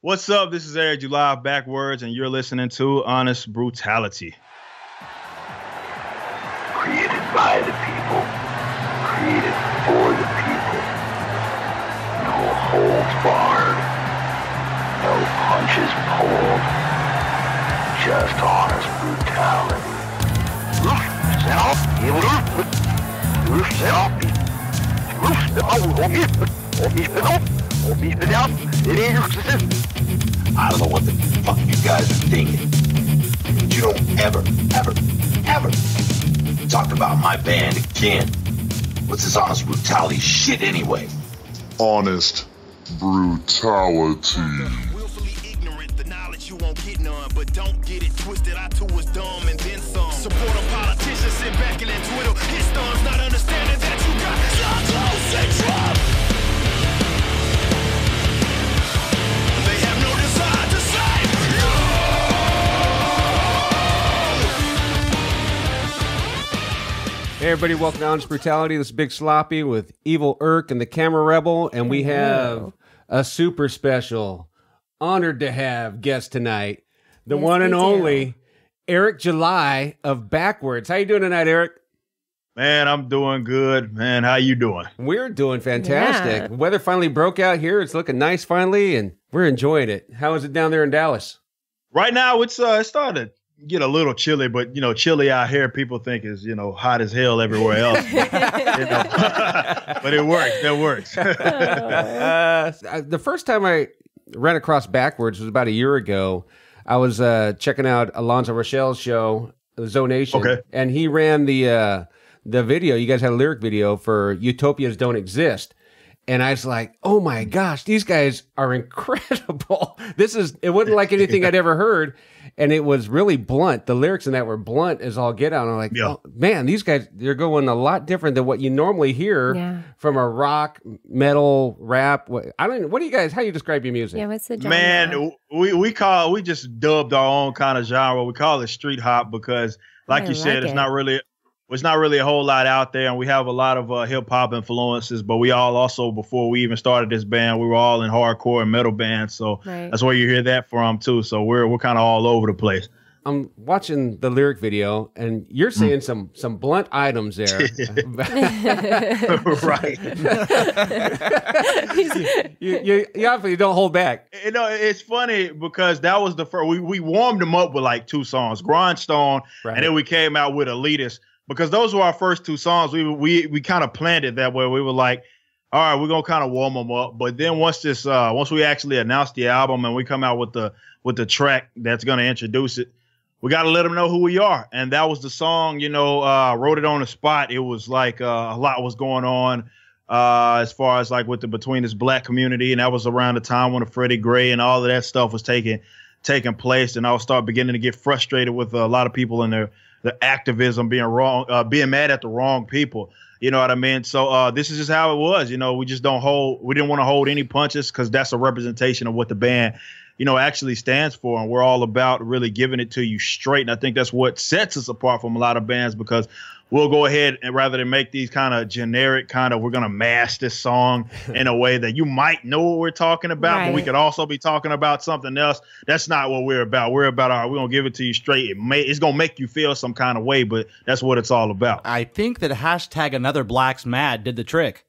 What's up? This is Eric July Backwordz, and you're listening to Honest Brutality. Created by the people, created for the people. No holds barred, no punches pulled, just honest brutality. Yourself, you yourself, I don't know what the fuck you guys are thinking. But you don't ever, ever, ever talk about my band again. What's this honest brutality shit anyway? Honest brutality. Willfully ignorant, the knowledge you won't get none. But don't get it twisted, I too was dumb and then some. Support a politician, sit back and then twiddle his thumbs, not understanding that you got your close syndrome. Hey everybody, welcome to Honest Brutality. This is Big Sloppy with Evil Irk and the Camera Rebel, and we have a super special, honored to have guest tonight, the Yes, one we and do. only Eric July of Backwordz. How you doing tonight, Eric? Man, I'm doing good. Man, how you doing? We're doing fantastic. Yeah. Weather finally broke out here. It's looking nice finally, and we're enjoying it. How is it down there in Dallas? Right now, it's uh, it started to get a little chilly, but you know, chilly out here, people think is you know hot as hell everywhere else. You know? but it works. It works. uh, the first time I ran across Backwordz was about a year ago. I was uh, checking out Alonzo Rachel's show, Zonation, Okay. and he ran the uh, the video. You guys had a lyric video for "Utopias Don't Exist," and I was like, "Oh my gosh, these guys are incredible! This is it wasn't like anything I'd ever heard." And it was really blunt. The lyrics in that were blunt as all get out. And I'm like, Yeah. oh, man, these guys, they're going a lot different than what you normally hear Yeah. from a rock, metal, rap. What, I don't. What do you guys? How do you describe your music? Yeah, what's the genre? Man, we we call we just dubbed our own kind of genre. We call it street hop because, like I you said, like it's not really it's not really a whole lot out there, and we have a lot of uh, hip hop influences. But we all also before we even started this band, we were all in hardcore and metal bands. So Right. that's where you hear that from too. So we're we're kind of all over the place. I'm watching the lyric video, and you're Hmm. saying some some blunt items there. right. you, you, you obviously don't hold back. You know, it's funny because that was the first. We, we warmed them up with like two songs, Grindstone, Right. and then we came out with Elitist because those were our first two songs. We we we kind of planned it that way. We were like, all right, we're gonna kind of warm them up. But then once this, uh, once we actually announced the album and we come out with the with the track that's gonna introduce it, we got to let them know who we are. And that was the song. You know, uh, wrote it on the spot. It was like uh, a lot was going on uh, as far as like with the between this black community, and that was around the time when the Freddie Gray and all of that stuff was taking taking place, and I'll start beginning to get frustrated with a lot of people in their the activism being wrong, uh, being mad at the wrong people. You know what I mean? So uh, this is just how it was. You know, we just don't hold. We didn't want to hold any punches because that's a representation of what the band, you know, actually stands for, and we're all about really giving it to you straight. And I think that's what sets us apart from a lot of bands because we'll go ahead and rather than make these kind of generic kind of we're gonna mash this song in a way that you might know what we're talking about, but we could also be talking about something else. That's not what we're about. We're about all right, we're gonna give it to you straight. It may it's gonna make you feel some kind of way, but that's what it's all about. I think that hashtag another blacks mad did the trick.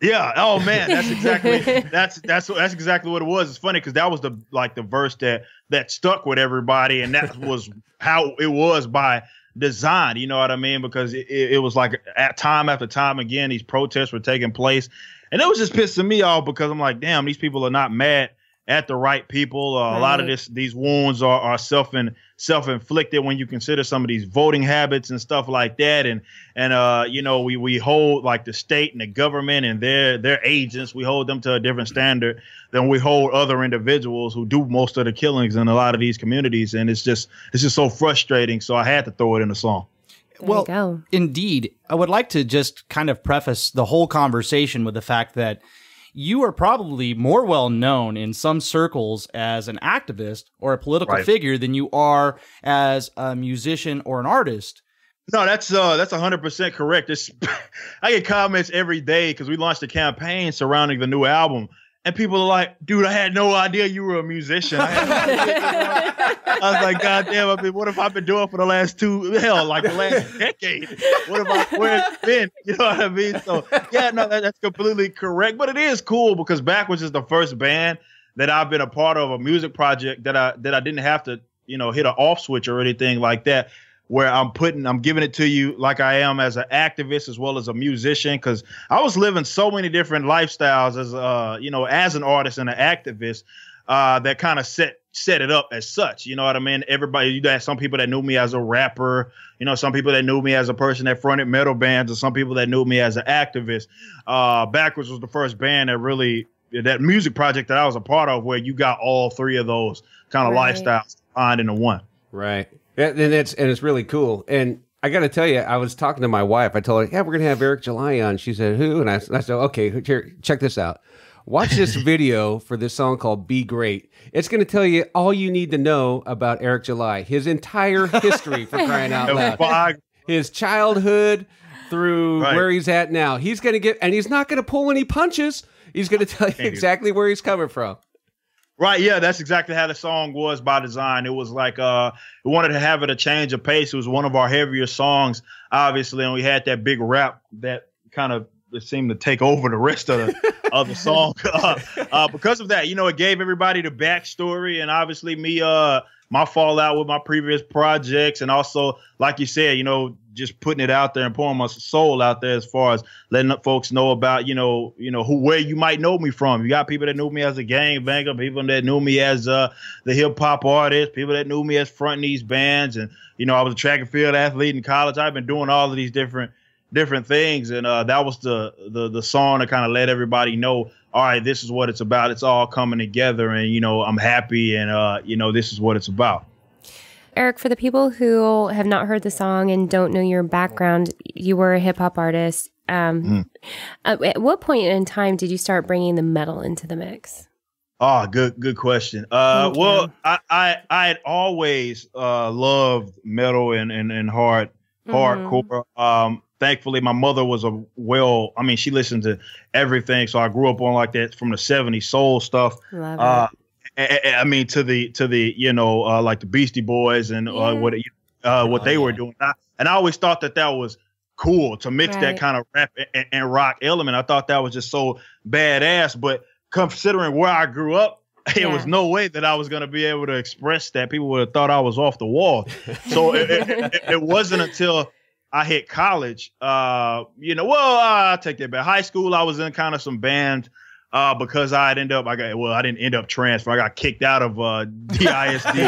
Yeah. Oh man, that's exactly that's that's that's exactly what it was. It's funny because that was the like the verse that that stuck with everybody, and that was how it was by design. You know what I mean? Because it, it, was like at time after time again, these protests were taking place, and it was just pissing me off because I'm like, damn, these people are not mad at the right people. Uh, A lot of this these wounds are are self in self inflicted when you consider some of these voting habits and stuff like that, and and uh you know we we hold like the state and the government and their their agents we hold them to a different standard than we hold other individuals who do most of the killings in a lot of these communities and it's just it's just so frustrating so i had to throw it in the song There well. Indeed. I would like to just kind of preface the whole conversation with the fact that you are probably more well known in some circles as an activist or a political Right. figure than you are as a musician or an artist. no that's uh that's 100% correct it's i get comments every day because we launched a campaign surrounding the new album and people are like, "Dude, I had no idea you were a musician." I. I was like, "God damn! I mean, what have I been doing for the last two hell, like the last decade? What have I where it's been? You know what I mean?" So yeah, no, that, that's completely correct. But it is cool because Backwordz is the first band that I've been a part of a music project that I that I didn't have to you know hit an off switch or anything like that where I'm putting, I'm giving it to you like I am as an activist as well as a musician, because I was living so many different lifestyles as uh, you know, as an artist and an activist, uh, that kind of set set it up as such. You know what I mean? Everybody, you got some people that knew me as a rapper, you know, some people that knew me as a person that fronted metal bands, and some people that knew me as an activist. Uh, Backwordz was the first band that really that music project that I was a part of where you got all three of those kind of Right. lifestyles combined into one. Right. Yeah, and it's and it's really cool. And I got to tell you, I was talking to my wife. I told her, "Yeah, we're gonna have Eric July on." She said, "Who?" And I, I said, "Okay, here, check this out. Watch this video for this song called "Be Great." It's gonna tell you all you need to know about Eric July, his entire history for crying out loud, his childhood through Right. where he's at now. He's gonna get, and he's not gonna pull any punches. He's gonna tell you. exactly where he's coming from. Right, yeah, that's exactly how the song was by design. It was like uh we wanted to have it a change of pace. It was one of our heavier songs, obviously, and we had that big rap that kind of seemed to take over the rest of the of the song. Uh, uh, because of that, you know, it gave everybody the backstory and obviously me uh my fallout with my previous projects and also like you said, you know, just putting it out there and pouring my soul out there as far as letting folks know about, you know, you know, who where you might know me from. You got people that knew me as a gang banger, people that knew me as uh the hip hop artist, people that knew me as fronting these bands and you know, I was a track and field athlete in college. I've been doing all of these different different things and uh that was the the the song that kind of let everybody know all right this is what it's about it's all coming together and you know i'm happy and uh you know this is what it's about Eric, for the people who have not heard the song and don't know your background, you were a hip hop artist. Um, uh, at what point in time did you start bringing the metal into the mix? Oh, good, good question. Uh, Thank well, you. I, I, I had always uh loved metal and and and hard, hardcore. Um, thankfully, my mother was a well. I mean, she listened to everything, so I grew up on like that from the '70s soul stuff. Love Uh, I, I- I mean, to the to the you know uh, like the Beastie Boys and Yeah. uh, what it- uh, what Oh, they were doing. I, and I always thought that that was cool to mix Right. that kind of rap and, and rock element. I thought that was just so badass. But considering where I grew up, it Yeah. was no way that I was going to be able to express that. People would have thought I was off the wall. So it, it, it, it wasn't until I hit college, uh, you know, well, I'll take that back. High school, I was in kind of some band uh, because I had ended up, I got, well, I didn't end up transfer. I got kicked out of uh, DISD.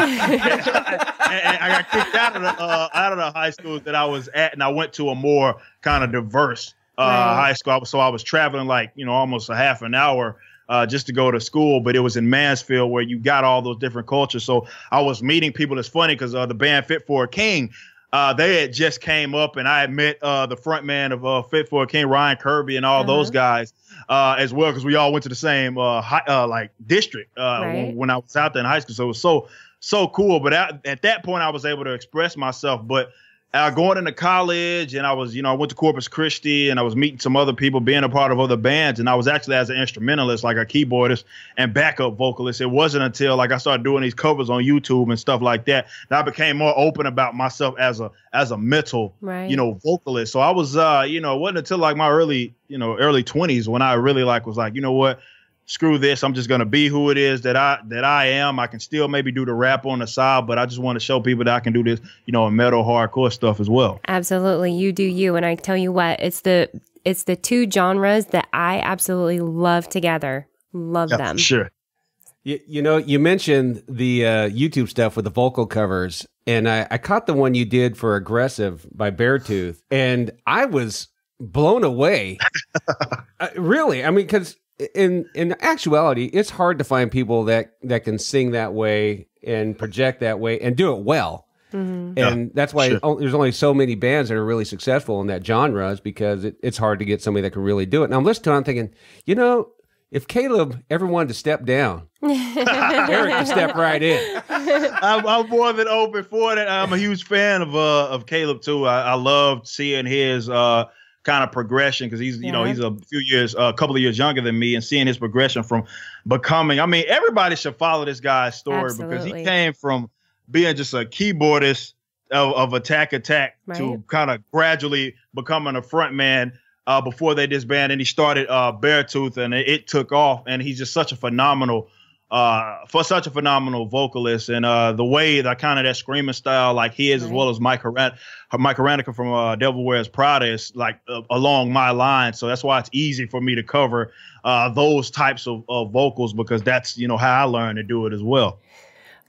and I got kicked out of the uh, out of the high school that I was at, and I went to a more kind of diverse uh, Right. high school. So I was traveling like you know almost a half an hour uh, just to go to school, but it was in Mansfield where you got all those different cultures. So I was meeting people. It's funny because uh, the band Fit for a King. Uh, they had just came up, and I had met uh, the front man of uh, Fit for a King, Ryan Kirby, and all those Uh-huh. guys uh, as well, because we all went to the same uh, high, uh, like district uh, Right. when, when I was out there in high school. So it was so so cool. But at, at that point, I was able to express myself. But uh, going into college, and I was, you know, I went to Corpus Christi, and I was meeting some other people, being a part of other bands, and I was actually as an instrumentalist, like a keyboardist and backup vocalist. It wasn't until like I started doing these covers on YouTube and stuff like that that I became more open about myself as a as a mental Right. you know, vocalist. So I was, uh, you know, it wasn't until like my early, you know, early twenties when I really like was like, you know what, screw this. I'm just gonna be who it is that I that I am. I can still maybe do the rap on the side, but I just want to show people that I can do this, you know, metal hardcore stuff as well. Absolutely, you do you, and I tell you what, it's the it's the two genres that I absolutely love together. Love Yeah, them. sure. You, you know, you mentioned the uh, YouTube stuff with the vocal covers, and I, I caught the one you did for "Aggressive" by Beartooth, and I was blown away. uh, really, I mean, because in in actuality, it's hard to find people that that can sing that way and project that way and do it well. Mhm. And that's why sure. o- there's only so many bands that are really successful in that genre is because it, it's hard to get somebody that can really do it. And I'm listening to it, I'm thinking, you know, if Caleb ever wanted to step down, Eric could step right in. I'm, I'm more than open for that. I'm a huge fan of uh of Caleb too. I, I loved seeing his uh kind of progression because he's you know he's a few years, a couple of years younger than me, and seeing his progression from becoming. I mean, everybody should follow this guy's story because he came from being just a keyboardist of, of Attack Attack to kind of gradually becoming a front man uh, before they disbanded. And he started uh, Beartooth, and it, it took off. And he's just such a phenomenal, uh, for such a phenomenal vocalist. And uh, the way that kind of that screaming style, like he is, as well as Mike Haran- Mike Hranica from uh, Devil Wears Prada, is like uh, along my line. So that's why it's easy for me to cover uh, those types of, of vocals because that's you know how I learned to do it as well.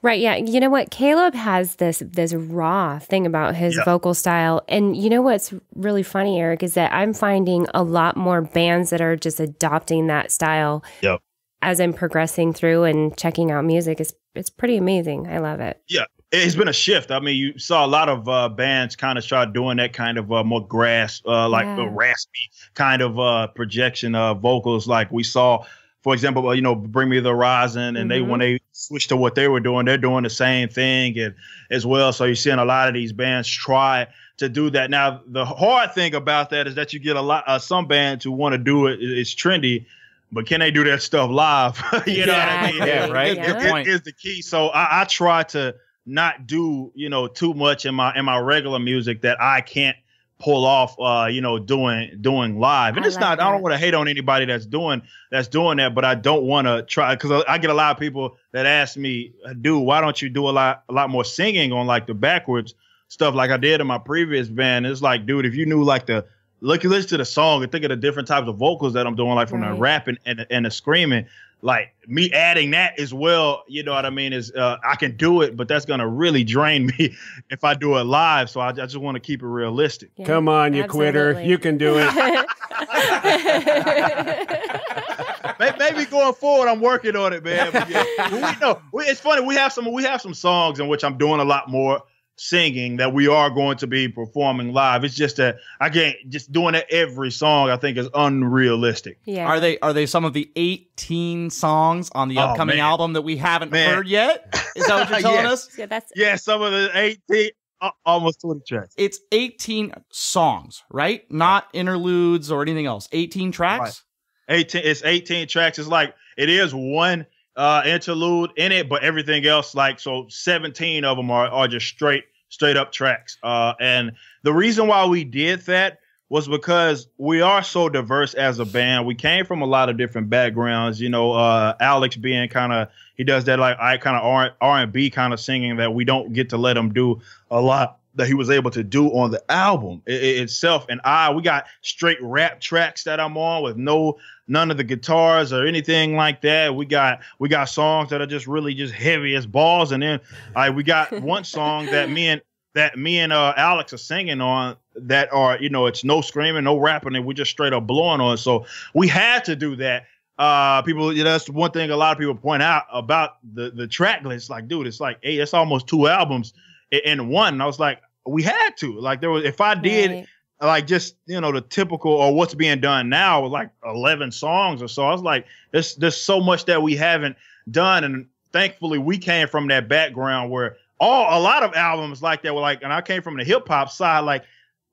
Right, yeah. You know what? Caleb has this this raw thing about his Yeah. vocal style. And you know what's really funny, Eric, is that I'm finding a lot more bands that are just adopting that style Yep. As I'm progressing through and checking out music. It's it's pretty amazing. I love it. Yeah. It's been a shift. I mean, you saw a lot of uh, bands kind of start doing that kind of uh, more grass, uh, like Yeah. the raspy kind of uh, projection of vocals. Like we saw, for example, uh, you know, Bring Me the Horizon, and they Mhm. when they switched to what they were doing, they're doing the same thing and as well. So you're seeing a lot of these bands try to do that. Now, the hard thing about that is that you get a lot uh, some bands who want to do it. It's trendy. But can they do that stuff live? you know what I mean? Yeah, right. Yeah. Good point. is the key. So I, I try to not do you know too much in my in my regular music that I can't pull off uh you know doing doing live and I it's like not I don't want to hate on anybody that's doing that's doing that but I don't want to try because I, I get a lot of people that ask me dude why don't you do a lot a lot more singing on like the Backwordz stuff like I did in my previous band it's like dude if you knew like the look listen to the song and think of the different types of vocals that I'm doing like from the rapping and, and the screaming like me adding that as well, you know what I mean? Is uh, I can do it, but that's gonna really drain me if I do it live. So I, I just want to keep it realistic. Yeah, Come on, you quitter. You can do it. Maybe going forward, I'm working on it, man. But yeah, we know we, it's funny. We have some we have some songs in which I'm doing a lot more singing that we are going to be performing live. It's just that I can't just doing it every song. I think is unrealistic. yeah. Are they are they some of the 18 songs on the Oh, upcoming man. album that we haven't Man. heard yet? Is that what you're telling Yes. us? Yeah, that's Yeah, some of the 18, uh, almost 20 tracks. It's 18 songs, right? Not interludes or anything else. 18 tracks? 18 it's 18 tracks it's like it is one uh interlude in it but everything else like so 17 of them are, are just straight straight up tracks. Uh and the reason why we did that was because we are so diverse as a band. We came from a lot of different backgrounds you know uh alex being kind of he does that like i kind of r r&b kind of singing that we don't get to let him do a lot that he was able to do on the album i- i- itself and i we got straight rap tracks that i'm on with no none of the guitars or anything like that. We got we got songs that are just really just heavy as balls, and then I we got one song that me and that me and uh, Alex are singing on that are you know it's no screaming, no rapping, and we just straight up blowing on. So we had to do that. Uh, people, you know, that's one thing a lot of people point out about the the track list. Like, dude, it's like, hey, it's almost two albums in, in one. And I was like, we had to. Like, there was if I did right. like just you know the typical or what's being done now with like 11 songs or so i was like there's there's so much that we haven't done and thankfully we came from that background where all a lot of albums like that were like and i came from the hip-hop side like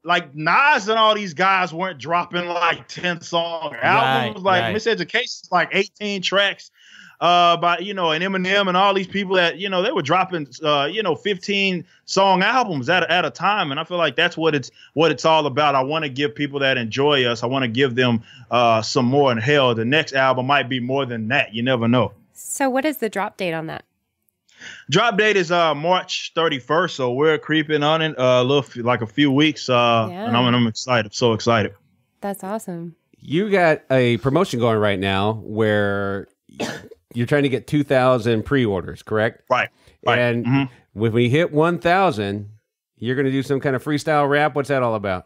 like Nas and all these guys weren't dropping like 10 song albums. Right, like right. Miseducation's like 18 tracks uh by you know and Eminem and all these people that you know they were dropping uh you know 15 song albums at a, at a time and I feel like that's what it's what it's all about. I want to give people that enjoy us I want to give them uh some more and hell the next album might be more than that. You never know. So what is the drop date on that? Drop date is uh March 31st so we're creeping on it uh, a little like a few weeks uh and I'm, Yeah. I'm excited so excited. That's awesome. You got a promotion going right now where you're trying to get 2,000 pre orders, correct? Right. Right. And Mhm. when we hit 1,000, you're going to do some kind of freestyle rap. What's that all about?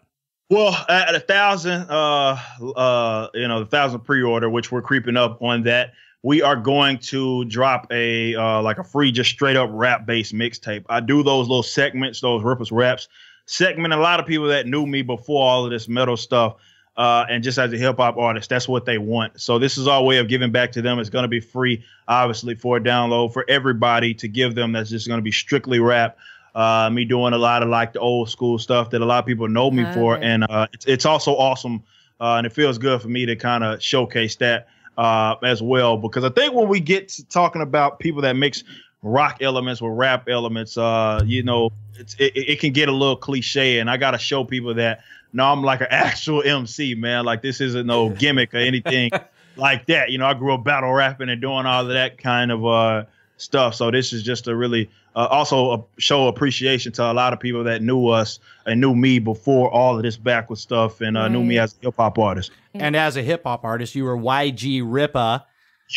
Well, at a thousand, uh, uh, you know, the thousand pre-order, which we're creeping up on that. We are going to drop a uh, like a free, just straight up rap based mixtape. I do those little segments, those rippers raps segment. A lot of people that knew me before all of this metal stuff, uh, and just as a hip hop artist, that's what they want. So this is our way of giving back to them. It's going to be free, obviously, for a download for everybody to give them. That's just going to be strictly rap. Uh, me doing a lot of like the old school stuff that a lot of people know me for, and uh, it's it's also awesome, uh, and it feels good for me to kind of showcase that uh, as well because I think when we get to talking about people that mix rock elements with rap elements, uh, you know, it's it, it can get a little cliche, and I got to show people that no, I'm like an actual MC, man. Like this isn't no gimmick or anything like that. You know, I grew up battle rapping and doing all of that kind of uh, stuff. So this is just a really uh, also a show appreciation to a lot of people that knew us and knew me before all of this backward stuff and uh, knew me as a hip hop artist. And as a hip hop artist, you were YG Rippa,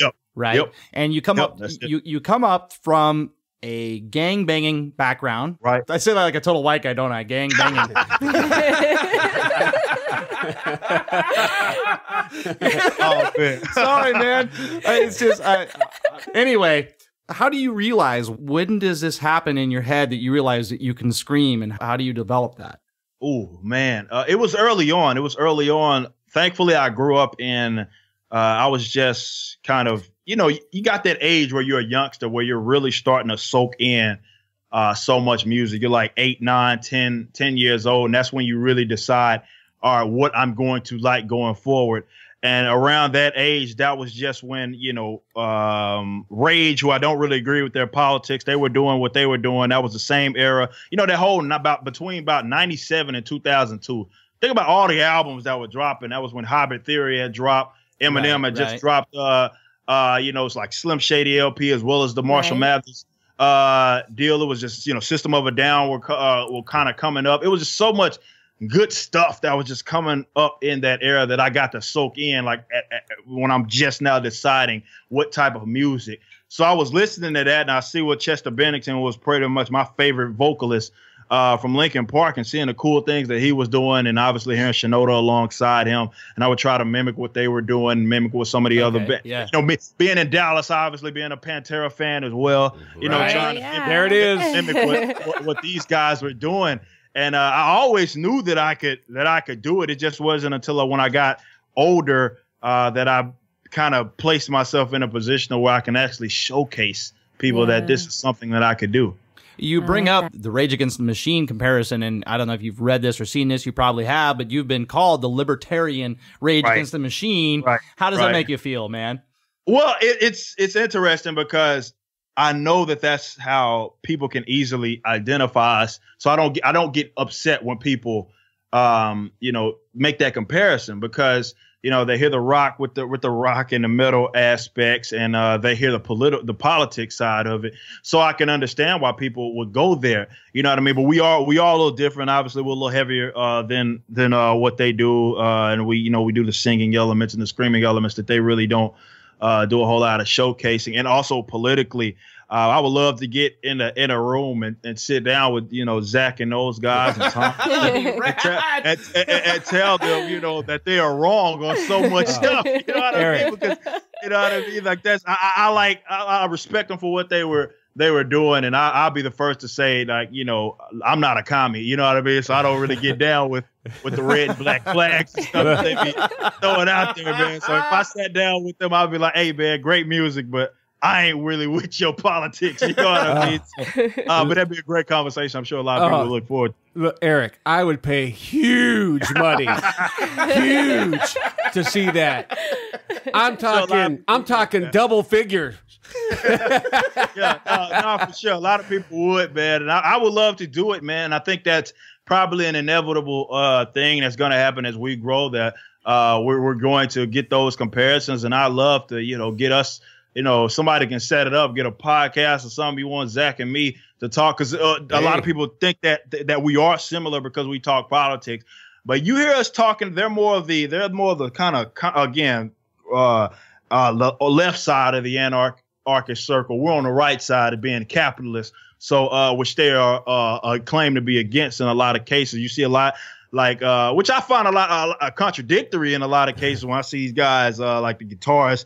Yep. right? Yep. And you come Yep, up you you come up from a gang banging background. Right. I say that like a total white guy, don't I? Gang banging. Oh man. Sorry, man. It's just I, anyway. How do you realize when does this happen in your head that you realize that you can scream, and how do you develop that? Oh man, uh, it was early on. It was early on. Thankfully, I grew up in. Uh, I was just kind of, you know, you got that age where you're a youngster, where you're really starting to soak in uh, so much music. You're like eight, nine, 10, 10 years old, and that's when you really decide, all right, what I'm going to like going forward. And around that age, that was just when you know um, Rage, who I don't really agree with their politics, they were doing what they were doing. That was the same era. You know, that whole about between about '97 and 2002. Think about all the albums that were dropping. That was when Hybrid Theory had dropped. Eminem Right, had just right. dropped. Uh, uh, you know, it's like Slim Shady LP as well as the Marshall Right. Mathers uh, deal. It was just you know System of a Down were uh, were kind of coming up. It was just so much good stuff that was just coming up in that era that I got to soak in like at, at, when I'm just now deciding what type of music. So I was listening to that and I see what Chester Bennington was pretty much my favorite vocalist uh, from Linkin Park and seeing the cool things that he was doing and obviously hearing Shinoda alongside him. And I would try to mimic what they were doing, mimic what some of the other, Okay, ba- yeah. you know, me, being in Dallas, obviously being a Pantera fan as well, you know, Right. trying to Yeah. There it is. mimic what, what, what these guys were doing. And uh, I always knew that I could that I could do it. It just wasn't until uh, when I got older uh, that I kind of placed myself in a position where I can actually showcase people that this is something that I could do. You bring like up the Rage Against the Machine comparison, and I don't know if you've read this or seen this. You probably have, but you've been called the libertarian Rage Right. Against the Machine. Right. How does that make you feel, man? Well, it, it's it's interesting because I know that that's how people can easily identify us. So I don't get, I don't get upset when people, um, you know, make that comparison because you know they hear the rock with the with the rock in the middle aspects, and uh, they hear the political the politics side of it. So I can understand why people would go there. You know what I mean? But we are we are a little different. Obviously, we're a little heavier uh, than than uh, what they do, uh, and we you know we do the singing elements and the screaming elements that they really don't uh, do a whole lot of showcasing, and also politically. Uh, I would love to get in a in a room and, and sit down with you know Zach and those guys and Tom and, tell, and, and- and tell them you know that they are wrong on so much stuff. You know what I mean? Because you know what I mean. Like that's I, I, I like I, I respect them for what they were they were doing, and I, I'll be the first to say like you know I'm not a commie. You know what I mean? So I don't really get down with with the red and black flags and stuff that they be throwing out there, man. So if I sat down with them, I'd be like, hey man, great music, but I ain't really with your politics. You know what I mean? So, uh, but that'd be a great conversation. I'm sure a lot of people Uh, would look forward. Look, Eric, I would pay huge money, huge, to see that. I'm a lot of talking, people I'm talking double figures. yeah, no, no, for sure. A lot of people would, man, and I, I would love to do it, man. I think that's probably an inevitable uh, thing that's going to happen as we grow. That uh, we're we're going to get those comparisons, and I love to, you know, get us. You know, somebody can set it up, get a podcast or something. You want Zach and me to talk because uh, a lot of people think that that we are similar because we talk politics. But you hear us talking, they're more of the they're more of the kind of again uh, uh, le- left side of the anarchist circle. We're on the right side of being capitalist. So, uh, which they are uh, uh, claim to be against in a lot of cases. You see a lot like, uh, which I find a lot uh, uh, contradictory in a lot of cases when I see these guys uh, like the guitarists,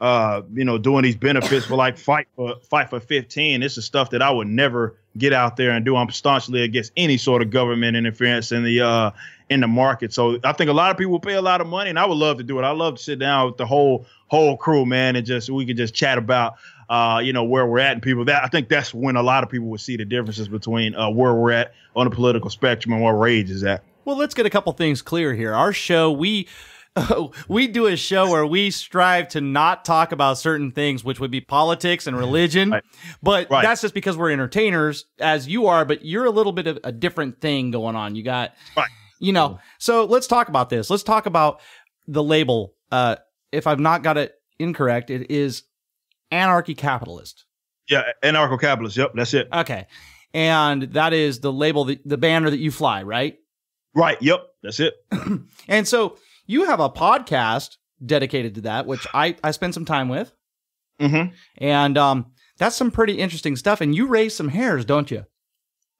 uh, you know, doing these benefits for like fight for fight for 15. This is stuff that I would never get out there and do. I'm staunchly against any sort of government interference in the uh, in the market. So I think a lot of people pay a lot of money, and I would love to do it. I love to sit down with the whole whole crew, man, and just we could just chat about uh, you know, where we're at and people that I think that's when a lot of people would see the differences between uh, where we're at on the political spectrum and where rage is at. Well, let's get a couple things clear here. Our show, we we do a show where we strive to not talk about certain things, which would be politics and religion. Right. But Right. that's just because we're entertainers, as you are. But you're a little bit of a different thing going on. You got, Right. you know. So let's talk about this. Let's talk about the label. Uh, if I've not got it incorrect, it is anarchy capitalist. Yeah, anarcho capitalist. Yep, that's it. Okay, and that is the label, that, the banner that you fly, right? Right. Yep, that's it. And so you have a podcast dedicated to that, which I, I spent some time with. Mm-hmm. And um, that's some pretty interesting stuff. And you raise some hairs, don't you?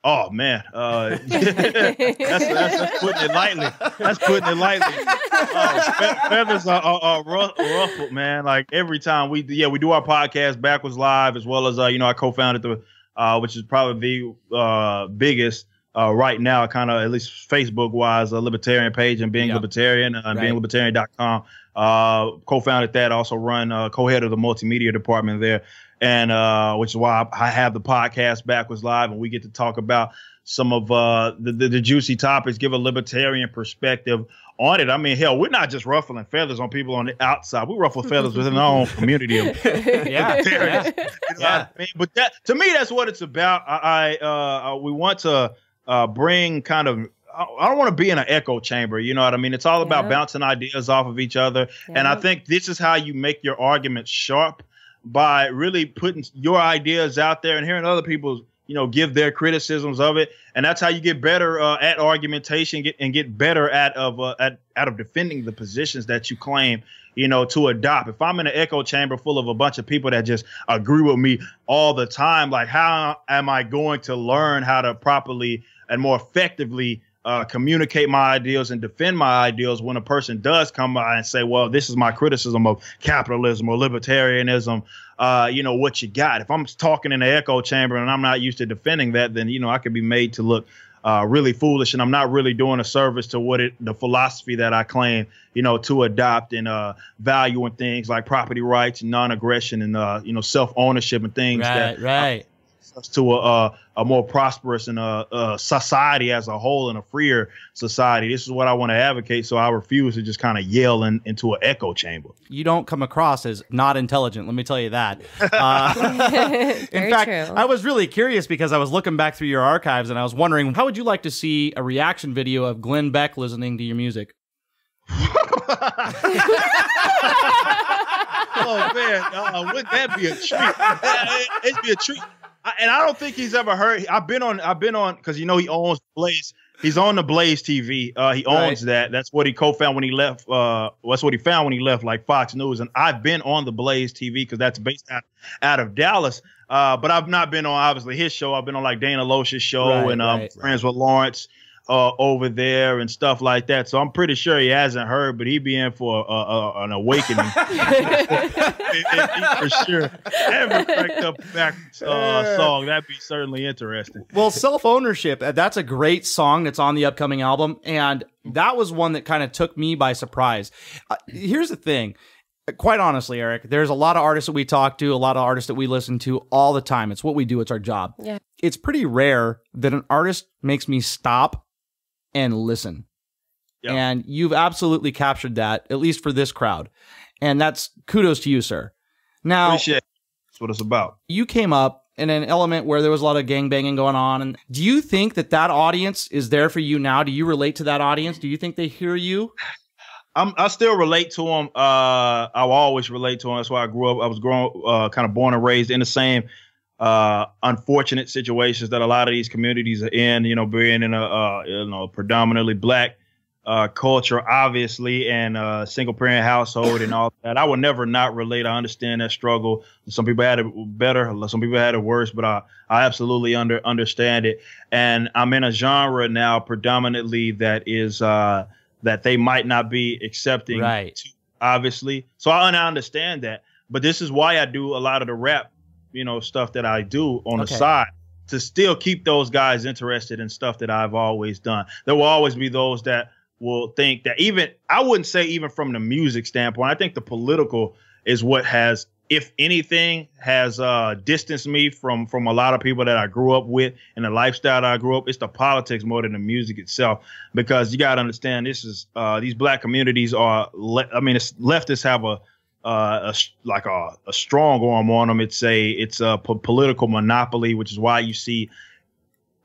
Oh man, uh, that's, that's, that's putting it lightly. That's putting it lightly. Uh, fe- feathers are, are, are ru- ruffled, man. Like every time we, yeah, we do our podcast Backwordz live, as well as uh, you know, I co-founded the, uh, which is probably the uh, biggest uh, right now, kind of at least Facebook wise, a libertarian page and being Yeah. libertarian uh, and Right. beinglibertarian.com. Uh, co-founded that, also run uh, co-head of the multimedia department there and uh, which is why I have the podcast Backwordz live, and we get to talk about some of uh, the, the the juicy topics, give a libertarian perspective on it. I mean, hell, we're not just ruffling feathers on people on the outside; we ruffle feathers within our own community. Of, Yeah. libertarians. yeah. You know Yeah. I mean? But that to me, that's what it's about. I, I uh, uh, we want to uh, bring kind of. I don't want to be in an echo chamber. You know what I mean? It's all about Yeah. bouncing ideas off of each other. And I think this is how you make your argument sharp by really putting your ideas out there and hearing other people, you know, give their criticisms of it. And that's how you get better uh, at argumentation get, and get better at of uh, at out of defending the positions that you claim, you know, to adopt. If I'm in an echo chamber full of a bunch of people that just agree with me all the time, like how am I going to learn how to properly and more effectively uh, communicate my ideals and defend my ideals when a person does come by and say, well, this is my criticism of capitalism or libertarianism. Uh, you know, what you got. If I'm talking in an echo chamber and I'm not used to defending that, then, you know, I could be made to look uh, really foolish and I'm not really doing a service to what it, the philosophy that I claim, you know, to adopt and uh, value in things like property rights and non-aggression and, uh, you know, self-ownership and things that Right, right. Us to a, a, a more prosperous and a, a society as a whole and a freer society. This is what I want to advocate. So I refuse to just kind of yell in, into an echo chamber. You don't come across as not intelligent. Let me tell you that. Uh, in Very fact, true. I was really curious because I was looking back through your archives and I was wondering how would you like to see a reaction video of Glenn Beck listening to your music? oh man, uh, wouldn't that be a treat? Uh, It'd be a treat. I, and I don't think he's ever heard. I've been on. I've been on because you know he owns Blaze. He's on the Blaze TV. Uh, he owns Right. that. That's what he co-found when he left. Uh, that's what he found when he left, like Fox News. And I've been on the Blaze TV because that's based out out of Dallas. Uh, but I've not been on obviously his show. I've been on like Dana Loesch's show Right, and um, right. friends with Lawrence uh, over there and stuff like that. So I'm pretty sure he hasn't heard, but he'd be in for uh, uh, an awakening if for sure ever cranked up back uh, song. That'd be certainly interesting. Well, self ownership, that's a great song that's on the upcoming album. And that was one that kind of took me by surprise. Uh, here's the thing. Quite honestly, Eric, there's a lot of artists that we talk to, a lot of artists that we listen to all the time. It's what we do, it's our job. Yeah. It's pretty rare that an artist makes me stop and listen. Yeah. And you've absolutely captured that, at least for this crowd. And that's kudos to you, sir. Now, Appreciate it. That's what it's about. you came up in an element where there was a lot of gangbanging going on. And do you think that that audience is there for you now? Do you relate to that audience? Do you think they hear you? I'm, I still relate to them. Uh, I will always relate to them. That's why I grew up. I was grown, uh, kind of born and raised in the same uh, unfortunate situations that a lot of these communities are in. You know, being in a uh, you know predominantly black uh, culture, obviously, and uh, single parent household and all that. I would never not relate. I understand that struggle. Some people had it better. Some people had it worse, but I I absolutely under understand it. And I'm in a genre now predominantly that is. Uh, that they might not be accepting Right. to, obviously. So I, I understand that. But this is why I do a lot of the rap, you know, stuff that I do on Okay. the side to still keep those guys interested in stuff that I've always done. There will always be those that will think that even I wouldn't say even from the music standpoint, I think the political is what has if anything, has uh, distanced me from from a lot of people that I grew up with and the lifestyle I grew up. It's the politics more than the music itself, because you got to understand this is uh, these black communities are. Le- I mean, it's, leftists have a uh, a, like a, a strong arm on them. It's a it's a political monopoly, which is why you see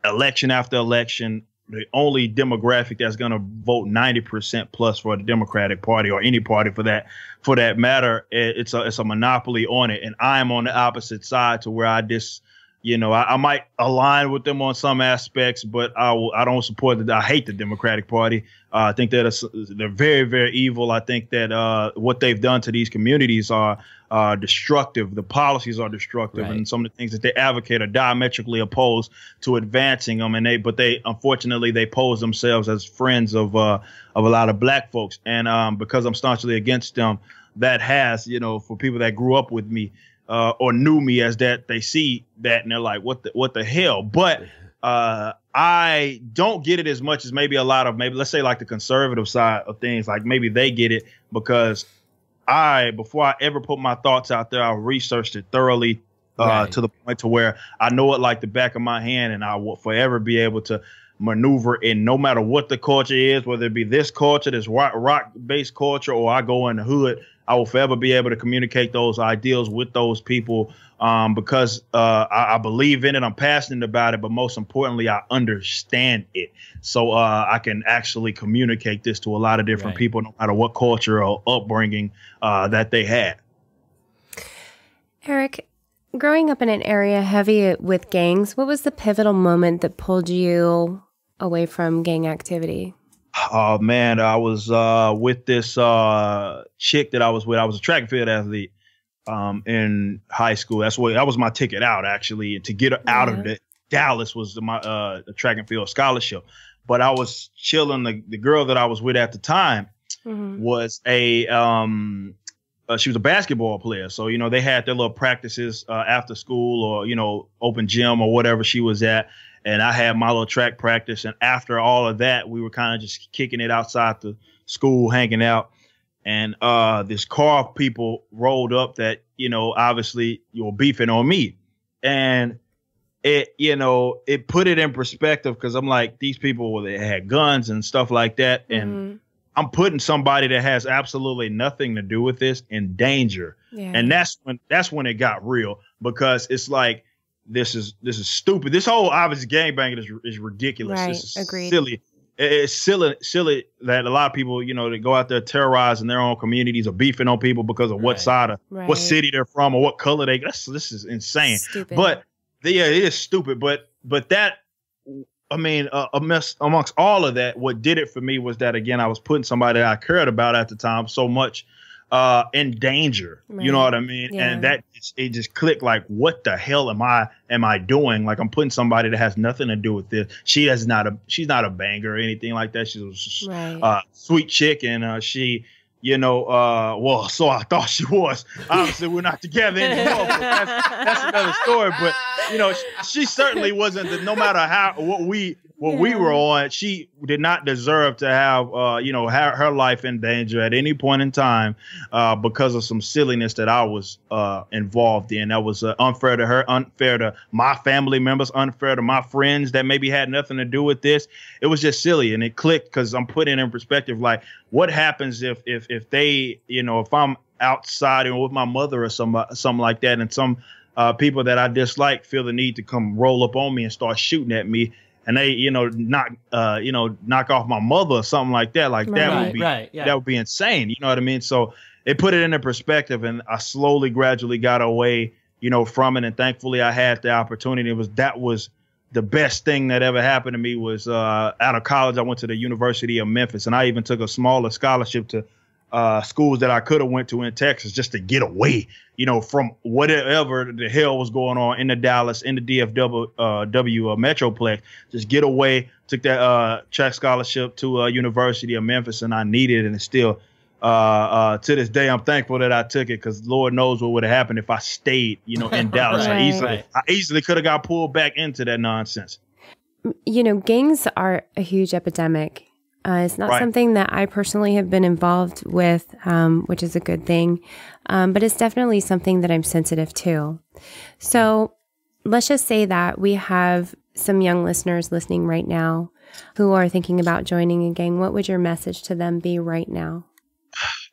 election after election, the only demographic that's going to vote 90% plus for the Democratic Party or any party for that for that matter, i- it's a it's a monopoly on it. And I'm on the opposite side to where I just you know, I, I might align with them on some aspects, but I will, I don't support the I hate the Democratic Party. Uh, I think that they're very very evil. I think that uh, what they've done to these communities are uh, destructive. The policies are destructive, Right. and some of the things that they advocate are diametrically opposed to advancing them. And they, but they unfortunately they pose themselves as friends of uh, of a lot of black folks. And um, because I'm staunchly against them, that has you know for people that grew up with me uh, or knew me as that, they see that and they're like, what the what the hell? But uh, I don't get it as much as maybe a lot of maybe let's say like the conservative side of things. Like maybe they get it because I before I ever put my thoughts out there, I researched it thoroughly uh, Right. to the point to where I know it like the back of my hand, and I will forever be able to maneuver in no matter what the culture is, whether it be this culture, this rock, rock based culture, or I go in the hood. I will forever be able to communicate those ideals with those people um, because uh, I, I believe in it. I'm passionate about it, but most importantly, I understand it. So uh, I can actually communicate this to a lot of different Right. people, no matter what culture or upbringing uh, that they had. Eric, growing up in an area heavy with gangs, what was the pivotal moment that pulled you away from gang activity? Oh man, I was uh, with this uh, chick that I was with. I was a track and field athlete um, in high school. That's what that was my ticket out actually. To get out of the Dallas was my uh, track and field scholarship. But I was chilling. The, the girl that I was with at the time Mhm. was a um, uh, she was a basketball player. So you know they had their little practices uh, after school or you know open gym or whatever she was at. And I had my little track practice. And after all of that, we were kind of just kicking it outside the school, hanging out. And uh, this car of people rolled up that you know obviously you were beefing on me, and it you know it put it in perspective because I'm like these people well, they had guns and stuff like that, and Mhm. I'm putting somebody that has absolutely nothing to do with this in danger. Yeah. And that's when that's when it got real because it's like this is this is stupid. This whole obvious gangbanging is is ridiculous. Right, This is agreed. silly. It's silly, silly that a lot of people, you know, they go out there terrorizing their own communities or beefing on people because of what side of Right. what city they're from or what color they. That's this is insane. Stupid. But yeah, it is stupid. But but that, I mean, uh, amongst amongst all of that, what did it for me was that again, I was putting somebody that I cared about at the time so much uh in danger. You know what I mean? Yeah. And that it just clicked. Like, what the hell am I am I doing? Like, I'm putting somebody that has nothing to do with this. She is not a she's not a banger or anything like that. She's a right. uh, sweet chick, and uh, she, you know, uh, well, so I thought she was. Obviously, we're not together anymore. But that's, that's another story. But you know, she, she certainly wasn't. The, no matter how what we what we Yeah. were on, she did not deserve to have, uh, you know, her, her life in danger at any point in time uh, because of some silliness that I was uh, involved in. That was uh, unfair to her, unfair to my family members, unfair to my friends that maybe had nothing to do with this it was just silly and it clicked because I'm putting in perspective like what happens if if if they you know if I'm outside and with my mother or some something like that and some uh, people that I dislike feel the need to come roll up on me and start shooting at me and they you know knock uh you know knock off my mother or something like that like that would be right, yeah. that would be insane you know what I mean so it put it into perspective and I slowly gradually got away you know from it and thankfully I had the opportunity it was that was the best thing that ever happened to me was uh, out of college. I went to the University of Memphis, and I even took a smaller scholarship to uh, schools that I could have went to in Texas just to get away, you know, from whatever the hell was going on in the Dallas, in the DFW uh, W uh, Metroplex. Just get away. Took that uh, track scholarship to uh, University of Memphis, and I needed it, and still. Uh, uh, to this day, I'm thankful that I took it because Lord knows what would have happened if I stayed, you know, in Dallas. I easily, I easily could have got pulled back into that nonsense. you know, gangs are a huge epidemic. Uh, it's not Right. something that I personally have been involved with, um, which is a good thing. Um, but it's definitely something that I'm sensitive to. So let's just say that we have some young listeners listening right now who are thinking about joining a gang. What would your message to them be right now?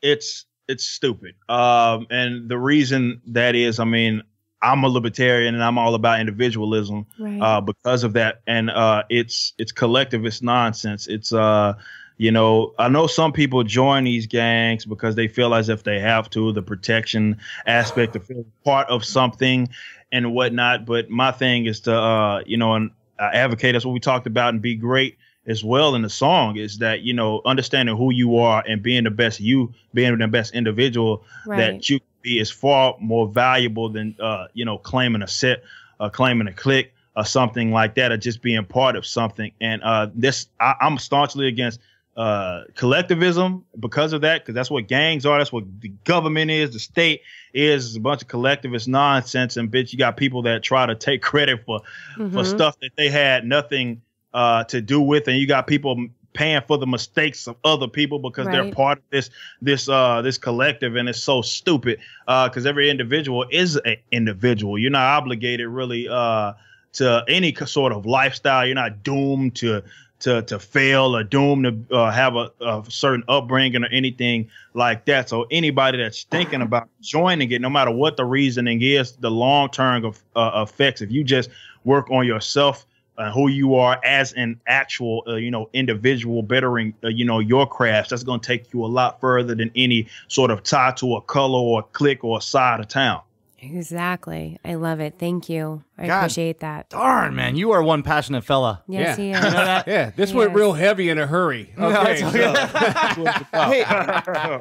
it's it's stupid. Um, and the reason that is, I mean, I'm a libertarian and I'm all about individualism Right. uh, because of that. And uh, it's it's collectivist nonsense. It's uh, you know, I know some people join these gangs because they feel as if they have to, the protection aspect of feeling part of something and whatnot. But my thing is to uh, you know, and uh, advocate. That's what we talked about and be great as well in the song is that you know understanding who you are and being the best you being the best individual Right. that you can be is far more valuable than uh you know claiming a set uh claiming a click or something like that or just being part of something and uh this I, i'm staunchly against uh collectivism because of that because that's what gangs are that's what the government is the state is a bunch of collectivist nonsense and bitch you got people that try to take credit for for Mhm. stuff that they had nothing uh, to do with, and you got people paying for the mistakes of other people because they're part of this this uh, this collective, and it's so stupid uh because every individual is an individual. You're not obligated really uh, to any sort of lifestyle. You're not doomed to. To, to fail or doomed to uh, have a, a certain upbringing or anything like that. So anybody that's thinking about joining it, no matter what the reasoning is, the long term of uh, effects. If you just work on yourself uh, who you are as an actual, uh, you know, individual, bettering, uh, you know, your craft. That's going to take you a lot further than any sort of tie to a color or a clique or a side of town. Exactly. I love it. Thank you. I God. appreciate that. Darn, man, you are one passionate fella. Yes, Yeah. he You is. Yeah, this went Yes. real heavy in a hurry. Okay, so- Hey,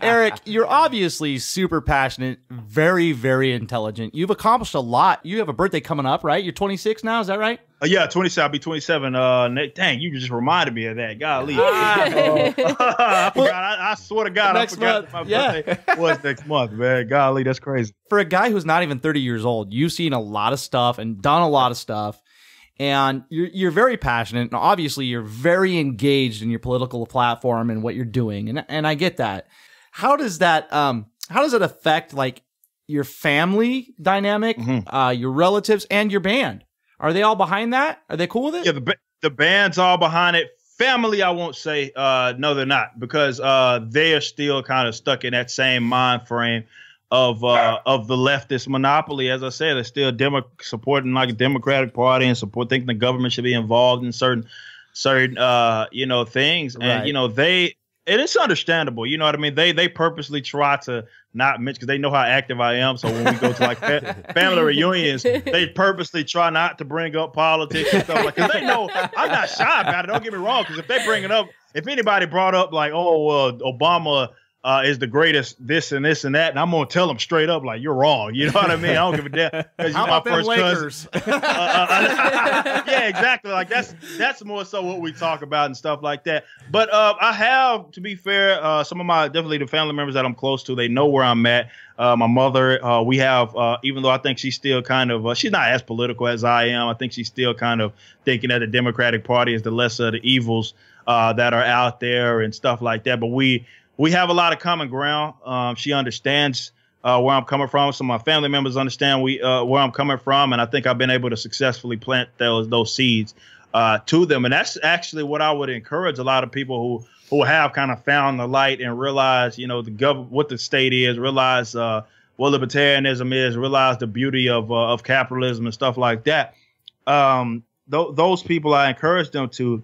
Eric, you're obviously super passionate, very, very intelligent. You've accomplished a lot. You have a birthday coming up, right? You're 26 now, is that right? Uh, yeah, 27. I'll be 27. Uh, dang, you just reminded me of that. Golly. I forgot. I, I swear to God, Next I forgot month. my Yeah. birthday was next month, man. Golly, that's crazy. For a guy who's not even 30 years old, you've seen a lot of stuff and done a lot of stuff. And you're, you're very passionate, and obviously you're very engaged in your political platform and what you're doing, and and I get that. How does that um how does it affect like your family dynamic, Mhm. uh, your relatives, and your band? Are they all behind that? Are they cool with it? Yeah, the the band's all behind it. Family, I won't say uh no, they're not because uh they are still kind of stuck in that same mind frame of uh of the leftist monopoly. As I said, they're still demo- supporting like a Democratic Party and support thinking the government should be involved in certain certain uh you know things. And Right. you know, they and it's understandable, you know what I mean? They they purposely try to not mention because they know how active I am. So when we go to like fa- family reunions, they purposely try not to bring up politics and stuff like. Because they know I'm not shy about it. Don't get me wrong. Because if they bring it up, if anybody brought up like, oh, uh, Obama uh, is the greatest, this and this and that, and I'm gonna tell them straight up like, you're wrong. You know what I mean? I don't give a damn. 'cause How you're my first cousin. Uh, uh, yeah, exactly. Like that's that's more so what we talk about and stuff like that. But uh, I have, to be fair, uh, some of my definitely the family members that I'm close to, they know where I'm at. Uh, my mother, uh, we have, uh, even though I think she's still kind of, uh, she's not as political as I am. I think she's still kind of thinking that the Democratic Party is the lesser of the evils uh, that are out there and stuff like that. But we we have a lot of common ground. Um, she understands uh, where I'm coming from. Of my family members understand we uh, where I'm coming from, and I think I've been able to successfully plant those those seeds uh, to them. And that's actually what I would encourage a lot of people who who have kind of found the light and realize, you know, the government, what the state is, realize uh, what libertarianism is, realize the beauty of uh, of capitalism and stuff like that. Um, th- those people, I encourage them to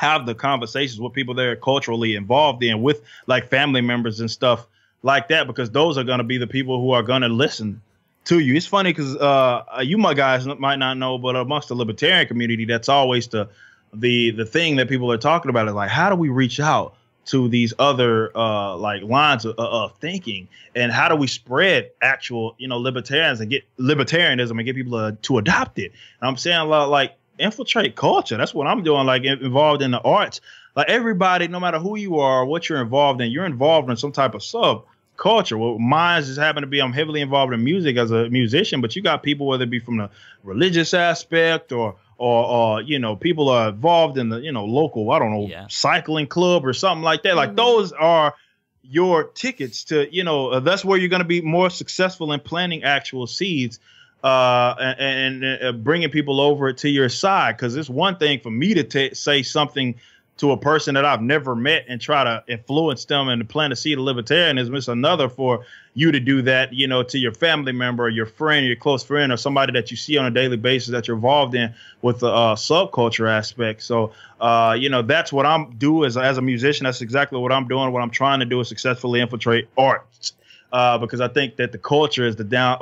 have the conversations with people they're culturally involved in, with like family members and stuff like that, because those are going to be the people who are going to listen to you. It's funny because uh, you, my guys, might not know, but amongst the libertarian community, that's always the the the thing that people are talking about is like, how do we reach out to these other uh, like lines of, of thinking, and how do we spread actual, you know, libertarians and get libertarianism and get people to adopt it? And I'm saying a lot like infiltrate culture. That's what I'm doing. Like involved in the arts. Like everybody, no matter who you are, what you're involved in, you're involved in some type of sub culture. Well, mine just happen to be I'm heavily involved in music as a musician, but you got people whether it be from the religious aspect or or or you know people are involved in the you know local I don't know Yeah. cycling club or something like that. Like those are your tickets to you know uh, that's where you're going to be more successful in planting actual seeds uh and, and uh, bringing people over to your side because it's one thing for me to ta say something to a person that I've never met and try to influence them and plant a seed of libertarianism. It's another for you to do that, you know, to your family member, or your friend, your close friend, or somebody that you see on a daily basis that you're involved in with the uh, subculture aspect. So, uh, you know, that's what I'm do as as a musician. That's exactly what I'm doing. What I'm trying to do is successfully infiltrate art, uh, because I think that the culture is the down.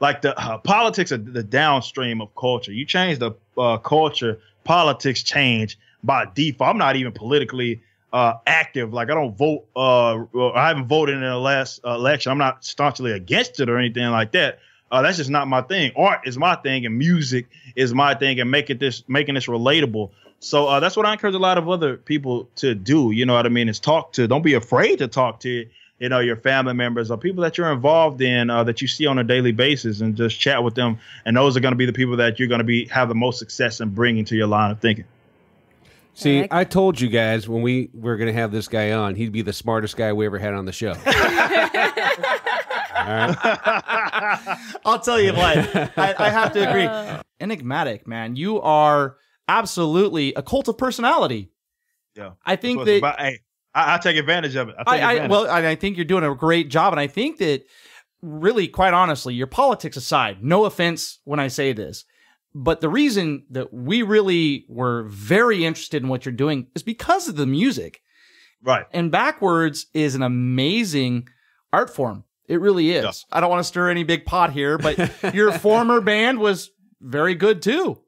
Like the uh, politics are the downstream of culture. You change the uh, culture, politics change by default. I'm not even politically uh, active. Like I don't vote. Uh, I haven't voted in the last uh, election. I'm not staunchly against it or anything like that. Uh, that's just not my thing. Art is my thing, and music is my thing, and making this making this relatable. So that's what I encourage a lot of other people to do. You know what I mean? Is talk to. Don't be afraid to talk to you know your family members or people that you're involved in uh, that you see on a daily basis, and just chat with them. And those are going to be the people that you're going to be have the most success in bringing to your line of thinking. See, I told you guys when we were going to have this guy on, he'd be the smartest guy we ever had on the show. All right. I'll tell you what, I, I have to agree. Enigmatic, man. You are absolutely a cult of personality. Yeah, I think That's that about. hey, I, I take advantage of it. I I, I well, I, I think you're doing a great job, and I think that really, quite honestly, your politics aside, no offense when I say this, but the reason that we really were very interested in what you're doing is because of the music. right. And Backwordz is an amazing art form. It really is. Yeah. I don't want to stir any big pot here, but your former band was very good too.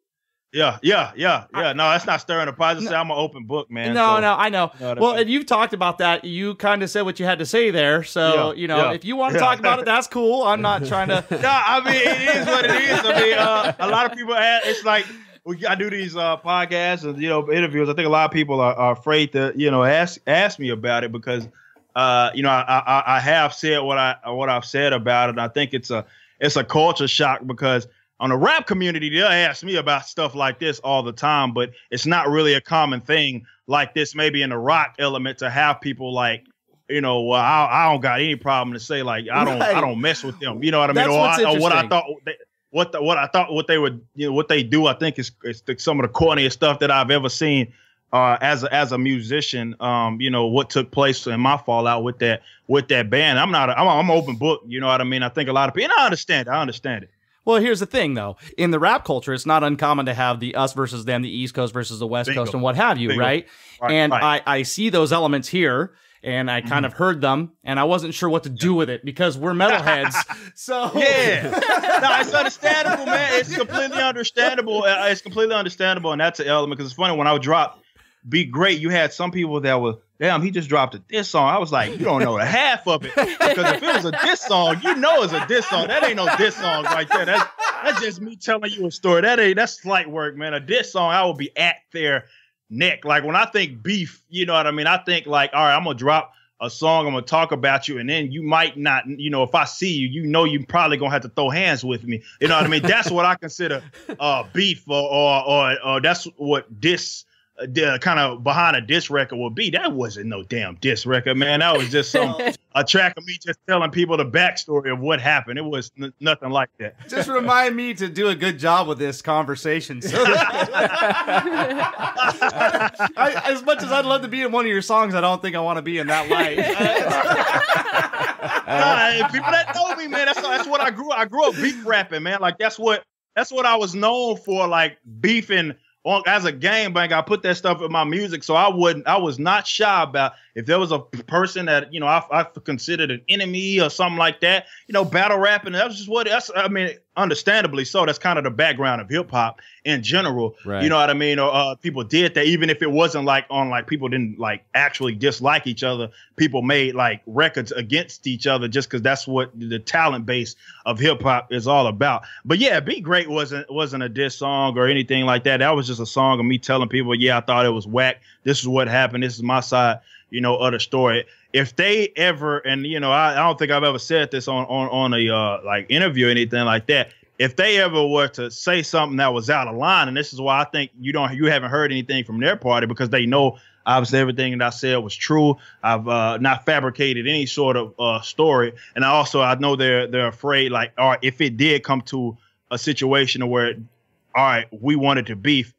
Yeah, yeah, yeah, yeah. No, that's not stirring the pot. Just say I'm an open book, man. no, So- no, I know. No, no, well, and you've talked about that. You kind of said what you had to say there. So, Yeah, you know, yeah, if you want to yeah. talk about it, that's cool. I'm not trying to. No, I mean it is what it is. I mean, uh, a lot of people ask, it's like we, I do these uh, podcasts and you know interviews. I think a lot of people are, are afraid to you know ask ask me about it because uh, you know I, I I have said what I what I've said about it. And I think it's a it's a culture shock because on the rap community they'll ask me about stuff like this all the time, but it's not really a common thing like this. Maybe in the rock element to have people like. You know, well, I, I don't got any problem to say like I don't Right. I don't mess with them. You know what I mean? Or, I, or what I thought they, what the, what I thought what they would you know what they do I think is, is the, some of the corniest stuff that I've ever seen uh, as a, as a musician. Um, you know what took place in my fallout with that with that band. I'm not a, I'm, I'm open book. You know what I mean? I think a lot of people and I understand. it, I understand it. Well, here's the thing, though. In the rap culture, it's not uncommon to have the us versus them, the East Coast versus the West Bingo. Coast, and what have you, right? Right, And right. I, I see those elements here, and I kind of heard them, and I wasn't sure what to do with it because we're metalheads. so Yeah, no, it's understandable, man. It's completely understandable. Uh, It's completely understandable, and that's an element because it's funny when I would drop "Be Great," you had some people that were, damn, he just dropped a diss song. I was like, you don't know the half of it because if it was a diss song, you know it's a diss song. That ain't no diss song right there. That's that's just me telling you a story. That ain't that's slight work, man. A diss song, I will be at their neck. Like when I think beef, you know what I mean. I think like, all right, I'm gonna drop a song. I'm gonna talk about you, and then you might not, you know, if I see you, you know, you probably gonna have to throw hands with me. You know what I mean? That's what I consider uh, beef, or or, or or that's what diss. Uh, the kind of behind a diss record would be. That wasn't no damn diss record, man. That was just some a track of me just telling people the backstory of what happened. It was n- nothing like that. just remind me to do a good job with this conversation. So I, as much as I'd love to be in one of your songs, I don't think I want to be in that light. Nah, people that know me, man, that's that's what I grew. I grew up beef rapping, man. Like that's what that's what I was known for, like beefing on as a game bang. I put that stuff in my music, so I wouldn't. I was not shy about if there was a person that you know I, I considered an enemy or something like that. You know, battle rapping. That was just what. That's I mean, understandably so. That's kind of the background of hip hop in general. Right. You know what I mean? Or uh, people did that, even if it wasn't like on like people didn't like actually dislike each other. People made like records against each other just because that's what the talent base of hip hop is all about. But yeah, "Be Great" wasn't wasn't a diss song or anything like that. That was just a song of me telling people, yeah, I thought it was whack. This is what happened. This is my side, you know, of the story. If they ever, and you know, I, I don't think I've ever said this on on on a uh, like interview or anything like that. if they ever were to say something that was out of line, and this is why I think you don't you haven't heard anything from their party because they know obviously everything that I said was true. I've uh, not fabricated any sort of uh, story, and I also I know they're they're afraid like, all right, if it did come to a situation where, all right, we wanted to beef,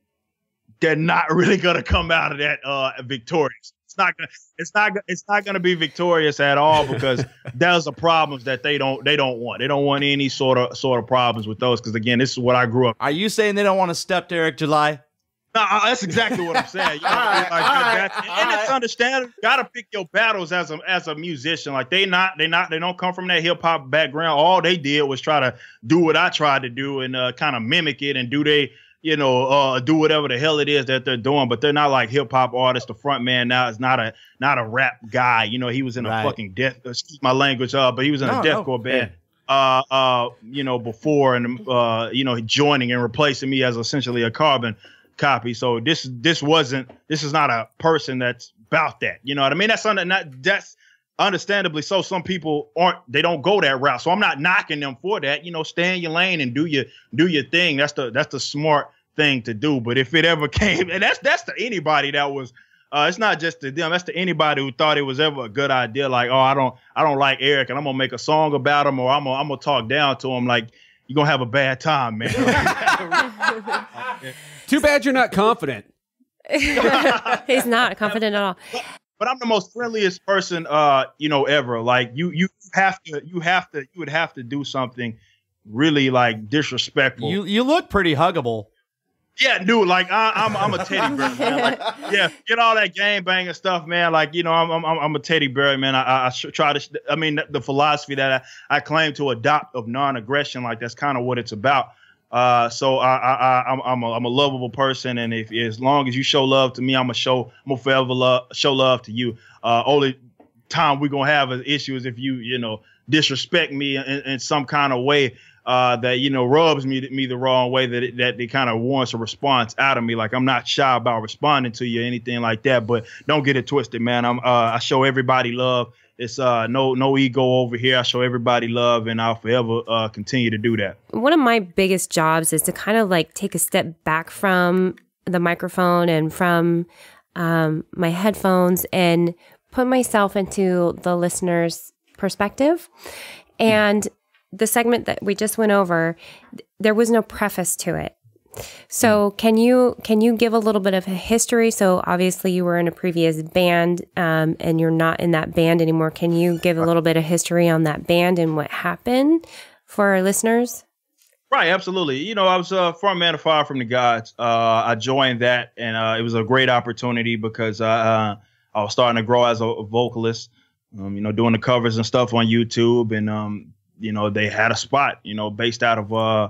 they're not really gonna come out of that uh, victorious. It's not gonna it's not it's not gonna be victorious at all because those are problems that they don't they don't want. They don't want any sort of sort of problems with those because again, this is what I grew up. Are you saying they don't want to step Derek July? No, that's exactly what I'm saying. You know, like, that- and it's understandable. Got to pick your battles as a as a musician. Like they not they not they don't come from that hip hop background. All they did was try to do what I tried to do and uh, kind of mimic it and do they you know uh, do whatever the hell it is that they're doing. But they're not like hip hop artists. The front man now is not a not a rap guy. You know, he was in a Right. fucking death. Excuse my language, uh, but he was in No, a no. deathcore band uh, uh, you know, before and uh, you know, joining and replacing me as essentially a carbon copy. So this this wasn't this is not a person that's about that. You know what I mean? That's not that's understandably so. Some people aren't they don't go that route. So I'm not knocking them for that. You know, stay in your lane and do your do your thing. That's the that's the smart thing to do. But if it ever came, and that's that's to anybody that was uh, it's not just to them. That's to anybody who thought it was ever a good idea. Like, oh, I don't, I don't like Eric, and I'm gonna make a song about him, or I'm gonna, I'm gonna talk down to him. Like, you're gonna have a bad time, man. Too bad you're not confident. He's not confident at all. But I'm the most friendliest person, uh, you know, ever. Like, you, you have to, you have to, you would have to do something really like disrespectful. You you look pretty huggable. Yeah, dude. Like I, I'm, I'm a teddy bear, man. Like, yeah, get all that game banging stuff, man. Like you know, I'm, I'm, I'm a teddy bear, man. I, I, I try to. I mean, the, the philosophy that I, I claim to adopt of non-aggression, like that's kind of what it's about. Uh, so I, I, I I'm, I'm a, I'm a lovable person, and if as long as you show love to me, I'm gonna show, I'm gonna forever love, show love to you. Uh, only time we're gonna have an issue is if you, you know, disrespect me in, in some kind of way uh, that you know rubs me me the wrong way that it, that it kind of wants a response out of me. Like I'm not shy about responding to you or anything like that. But don't get it twisted, man. I'm uh, I show everybody love. It's uh no no ego over here. I show everybody love, and I'll forever uh, continue to do that. One of my biggest jobs is to kind of like take a step back from the microphone and from um, my headphones and put myself into the listener's perspective. And the segment that we just went over, there was no preface to it. So can you can you give a little bit of a history? So obviously you were in a previous band, um, and you're not in that band anymore. Can you give a little bit of history on that band and what happened for our listeners? Right, absolutely. You know, I was uh, front man of Fire from the Gods. Uh, I joined that, and uh, it was a great opportunity because I, uh, I was starting to grow as a, a vocalist. Um, you know, doing the covers and stuff on YouTube, and um, you know, they had a spot. You know, based out of uh,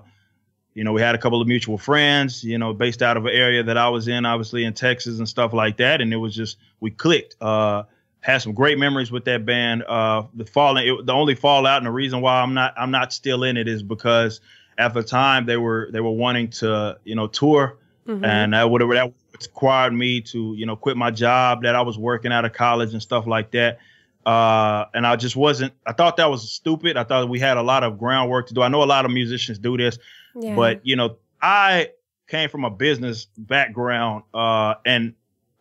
you know, we had a couple of mutual friends. You know, based out of an area that I was in, obviously in Texas and stuff like that, and it was just we clicked. Uh, had some great memories with that band. Uh, the falling, it, the only fallout, and the reason why I'm not I'm not still in it is because at the time they were they were wanting to you know tour, and that would that required me to you know quit my job that I was working out of college and stuff like that. Uh, and I just wasn't. I thought that was stupid. I thought we had a lot of groundwork to do. I know a lot of musicians do this, Yeah. but you know, I came from a business background, uh, and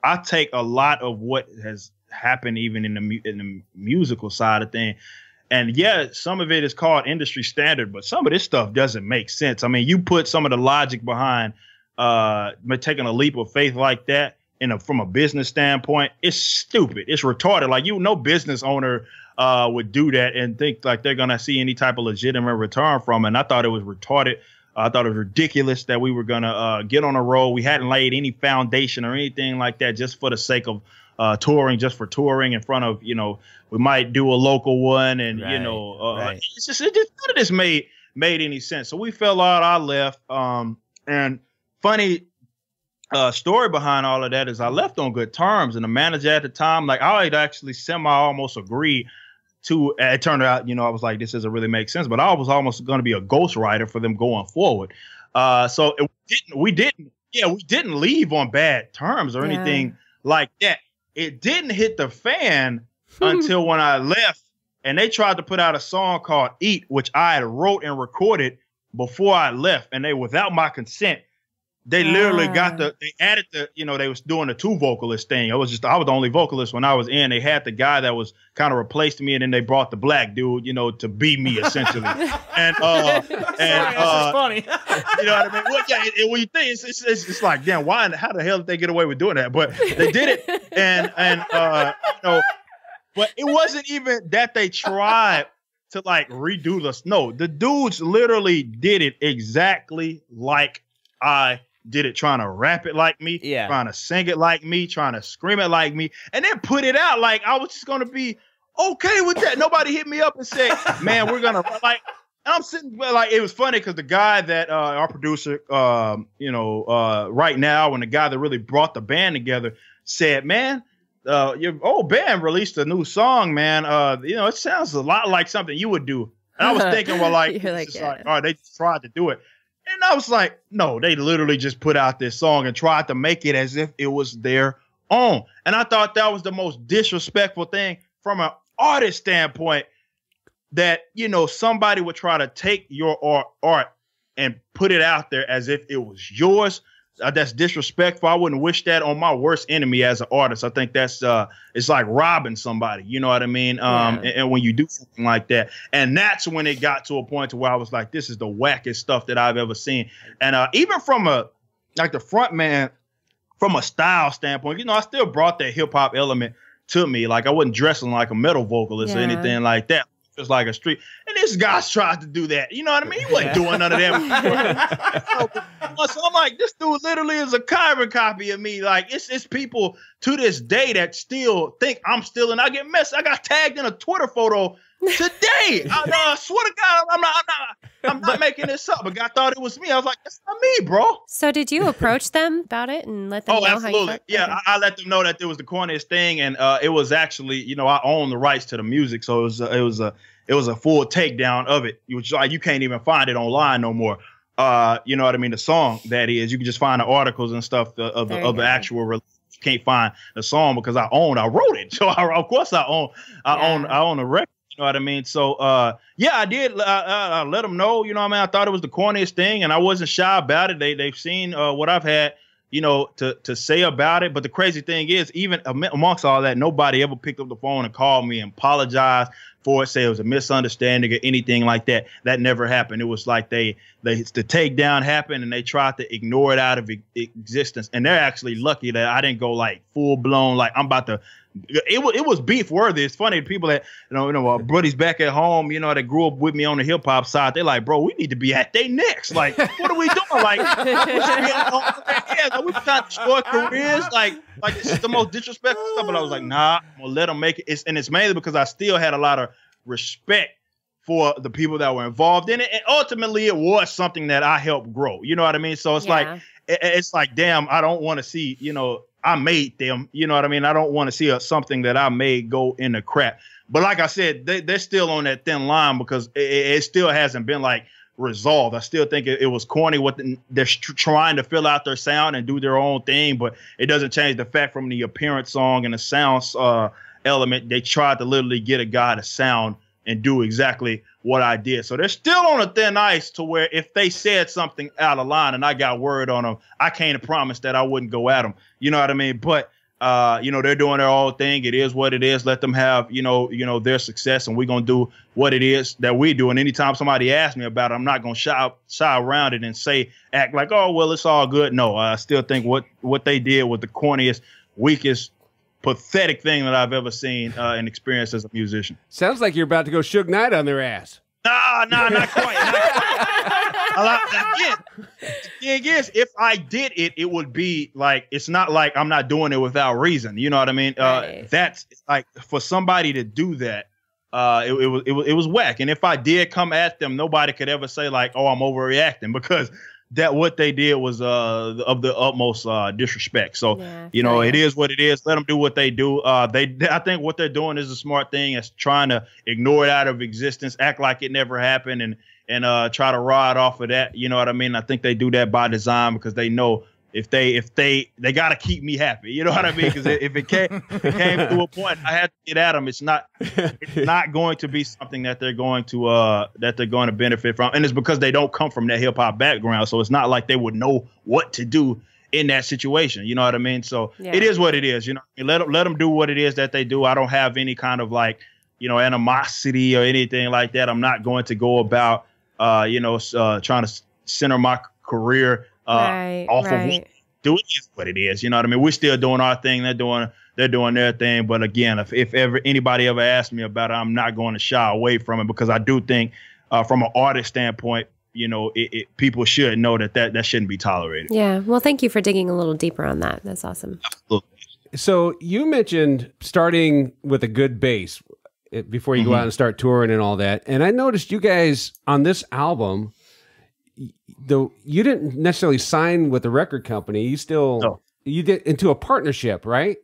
I take a lot of what has happened, even in the in the musical side of things. And yeah, some of it is called industry standard, but some of this stuff doesn't make sense. I mean, you put some of the logic behind uh, taking a leap of faith like that, in a, from a business standpoint, it's stupid. It's retarded. Like you, no business owner uh, would do that and think like they're gonna see any type of legitimate return from it. And I thought it was retarded. I thought it was ridiculous that we were gonna uh, get on a roll. We hadn't laid any foundation or anything like that just for the sake of uh, touring, just for touring in front of you know. We might do a local one, and you know, uh, right. it's just it just none of this made made any sense. So we fell out. I left. Um, and funny uh, story behind all of that is I left on good terms, and the manager at the time, like I had actually semi almost agreed to. It turned out, you know, I was like, this doesn't really make sense, but I was almost going to be a ghostwriter for them going forward. Uh, so it didn't. We didn't. Yeah, we didn't leave on bad terms or Yeah. anything like that. It didn't hit the fan until when I left, and they tried to put out a song called "Eat," which I had wrote and recorded before I left, and they without my consent, they literally Ah. got the they added the you know they was doing the two vocalist thing. I was just I was the only vocalist when I was in. They had the guy that was kind of replaced me, and then they brought the black dude, you know, to be me essentially. and uh, and uh, funny. you know what I mean? Well, yeah, it, it- when you think it's, it's, it's, it's like, damn, why? How the hell did they get away with doing that? But they did it, and and uh, you know, but it wasn't even that they tried to like redo this. No, the dudes literally did it exactly like I did it, trying to rap it like me, Yeah. trying to sing it like me, trying to scream it like me, and then put it out like I was just gonna be okay with that. Nobody hit me up and said, "Man, we're gonna like." I'm sitting like it was funny because the guy that uh, our producer, um, you know, uh, right now, and the guy that really brought the band together said, "Man, uh, your old band released a new song, man. Uh, you know, it sounds a lot like something you would do." And I was thinking, well, like, like, yeah. like, all right, they tried to do it. And I was like, no, they literally just put out this song and tried to make it as if it was their own. And I thought that was the most disrespectful thing from an artist standpoint that, you know, somebody would try to take your art, art and put it out there as if it was yours. Uh, that's disrespectful. I wouldn't wish that on my worst enemy as an artist. I think that's uh it's like robbing somebody. You know what I mean? Um Yeah. and, and when you do something like that. And that's when it got to a point to where I was like, this is the wackest stuff that I've ever seen. And uh even from a like the front man, from a style standpoint, you know, I still brought that hip hop element to me. Like I wasn't dressing like a metal vocalist or anything like that. Just like a street. And this guy's tried to do that. You know what I mean? He wasn't doing none of that. so I'm like, this dude literally is a carbon copy of me. Like it's it's people to this day that still think I'm still and I get messed. I got tagged in a Twitter photo today. I, no, I swear to God, I'm not, I'm not, I'm not making this up. But guy thought it was me. I was like, that's not me, bro. So did you approach them about it and let them Oh, know how you absolutely. Yeah, Okay. I, I let them know that it was the corniest thing, and uh, it was actually, you know, I own the rights to the music, so it was, uh, it was a, it was a full takedown of it. Which like you can't even find it online no more. Uh, you know what I mean? The song that is, you can just find the articles and stuff uh, of the of the actual. Release. You can't find the song because I own, I wrote it, so I, of course I own, I Yeah. own, I own the record. You know what I mean? So, uh, yeah, I did. Uh, uh, I let them know. You know what I mean? I thought it was the corniest thing, and I wasn't shy about it. They they've seen uh, what I've had, you know, to to say about it. But the crazy thing is, even amongst all that, nobody ever picked up the phone and called me and apologized for it, say it was a misunderstanding or anything like that. That never happened. It was like they they the takedown happened and they tried to ignore it out of existence. And they're actually lucky that I didn't go like full blown like I'm about to. It was it was beef worthy. It's funny people that you know you know uh, buddies back at home you know that grew up with me on the hip hop side. They're like, bro, we need to be at they next. Like, what are we doing? Like, we should be at home with their hands. Like, we trying to destroy careers. Like, like this is the most disrespectful stuff. But I was like, nah, I'm gonna let them make it. It's, and it's mainly because I still had a lot of respect for the people that were involved in it. And ultimately, it was something that I helped grow. You know what I mean? So it's like Yeah. it- it's like damn i don't want to see you know i made them you know what i mean? I don't want to see a, something that i made go in the crap. But like i said they, they're still on that thin line because it, it still hasn't been like resolved. I still think it, it was corny what the, they're tr- trying to fill out their sound and do their own thing but it doesn't change the fact from the appearance song and the sounds uh element. They tried to literally get a guy to sound and do exactly what I did. So they're still on a thin ice to where if they said something out of line and I got word on them, I can't promise that I wouldn't go at them. You know what I mean? But uh, you know, they're doing their own thing. It is what it is. Let them have, you know, you know, their success and we're gonna do what it is that we do. And anytime somebody asks me about it, I'm not gonna shy shy around it and say act like, oh well, it's all good. No, I still think what what they did was the corniest, weakest, pathetic thing that I've ever seen uh, and experienced as a musician. Sounds like you're about to go Suge Knight on their ass. Nah, nah, not quite. Not quite. Again, the thing is, if I did it, it would be like it's not like I'm not doing it without reason. You know what I mean? Uh, Right. that's like for somebody to do that. Uh, it, it was it was it was whack. And if I did come at them, nobody could ever say like, "Oh, I'm overreacting," because that what they did was uh of the utmost uh disrespect. So Yeah, you know, it is what it is. Let them do what they do. Uh, they, I think what they're doing is a smart thing. It's trying to ignore it out of existence, act like it never happened, and and uh, try to ride off of that. You know what I mean? I think they do that by design because they know if they if they they got to keep me happy. You know what I mean? Because if it came if it came to a point, I had to get at them. It's not it's not going to be something that they're going to uh that they're going to benefit from, and it's because they don't come from that hip hop background. So it's not like they would know what to do in that situation. You know what I mean? So Yeah. it is what it is. You know, let them let them do what it is that they do. I don't have any kind of like you know animosity or anything like that. I'm not going to go about uh you know uh, trying to center my career uh right, off of right. what do it is what it is. You know what I mean? We're still doing our thing. They're doing they're doing their thing. But again, if, if ever anybody ever asked me about it, I'm not going to shy away from it because I do think uh, from an artist standpoint, you know, it, it, people should know that, that that shouldn't be tolerated. Yeah. Well, thank you for digging a little deeper on that. That's awesome. Absolutely. So you mentioned starting with a good base eh, before you go out and start touring and all that. And I noticed you guys on this album, though you didn't necessarily sign with the record company. You still No. you did into a partnership, right?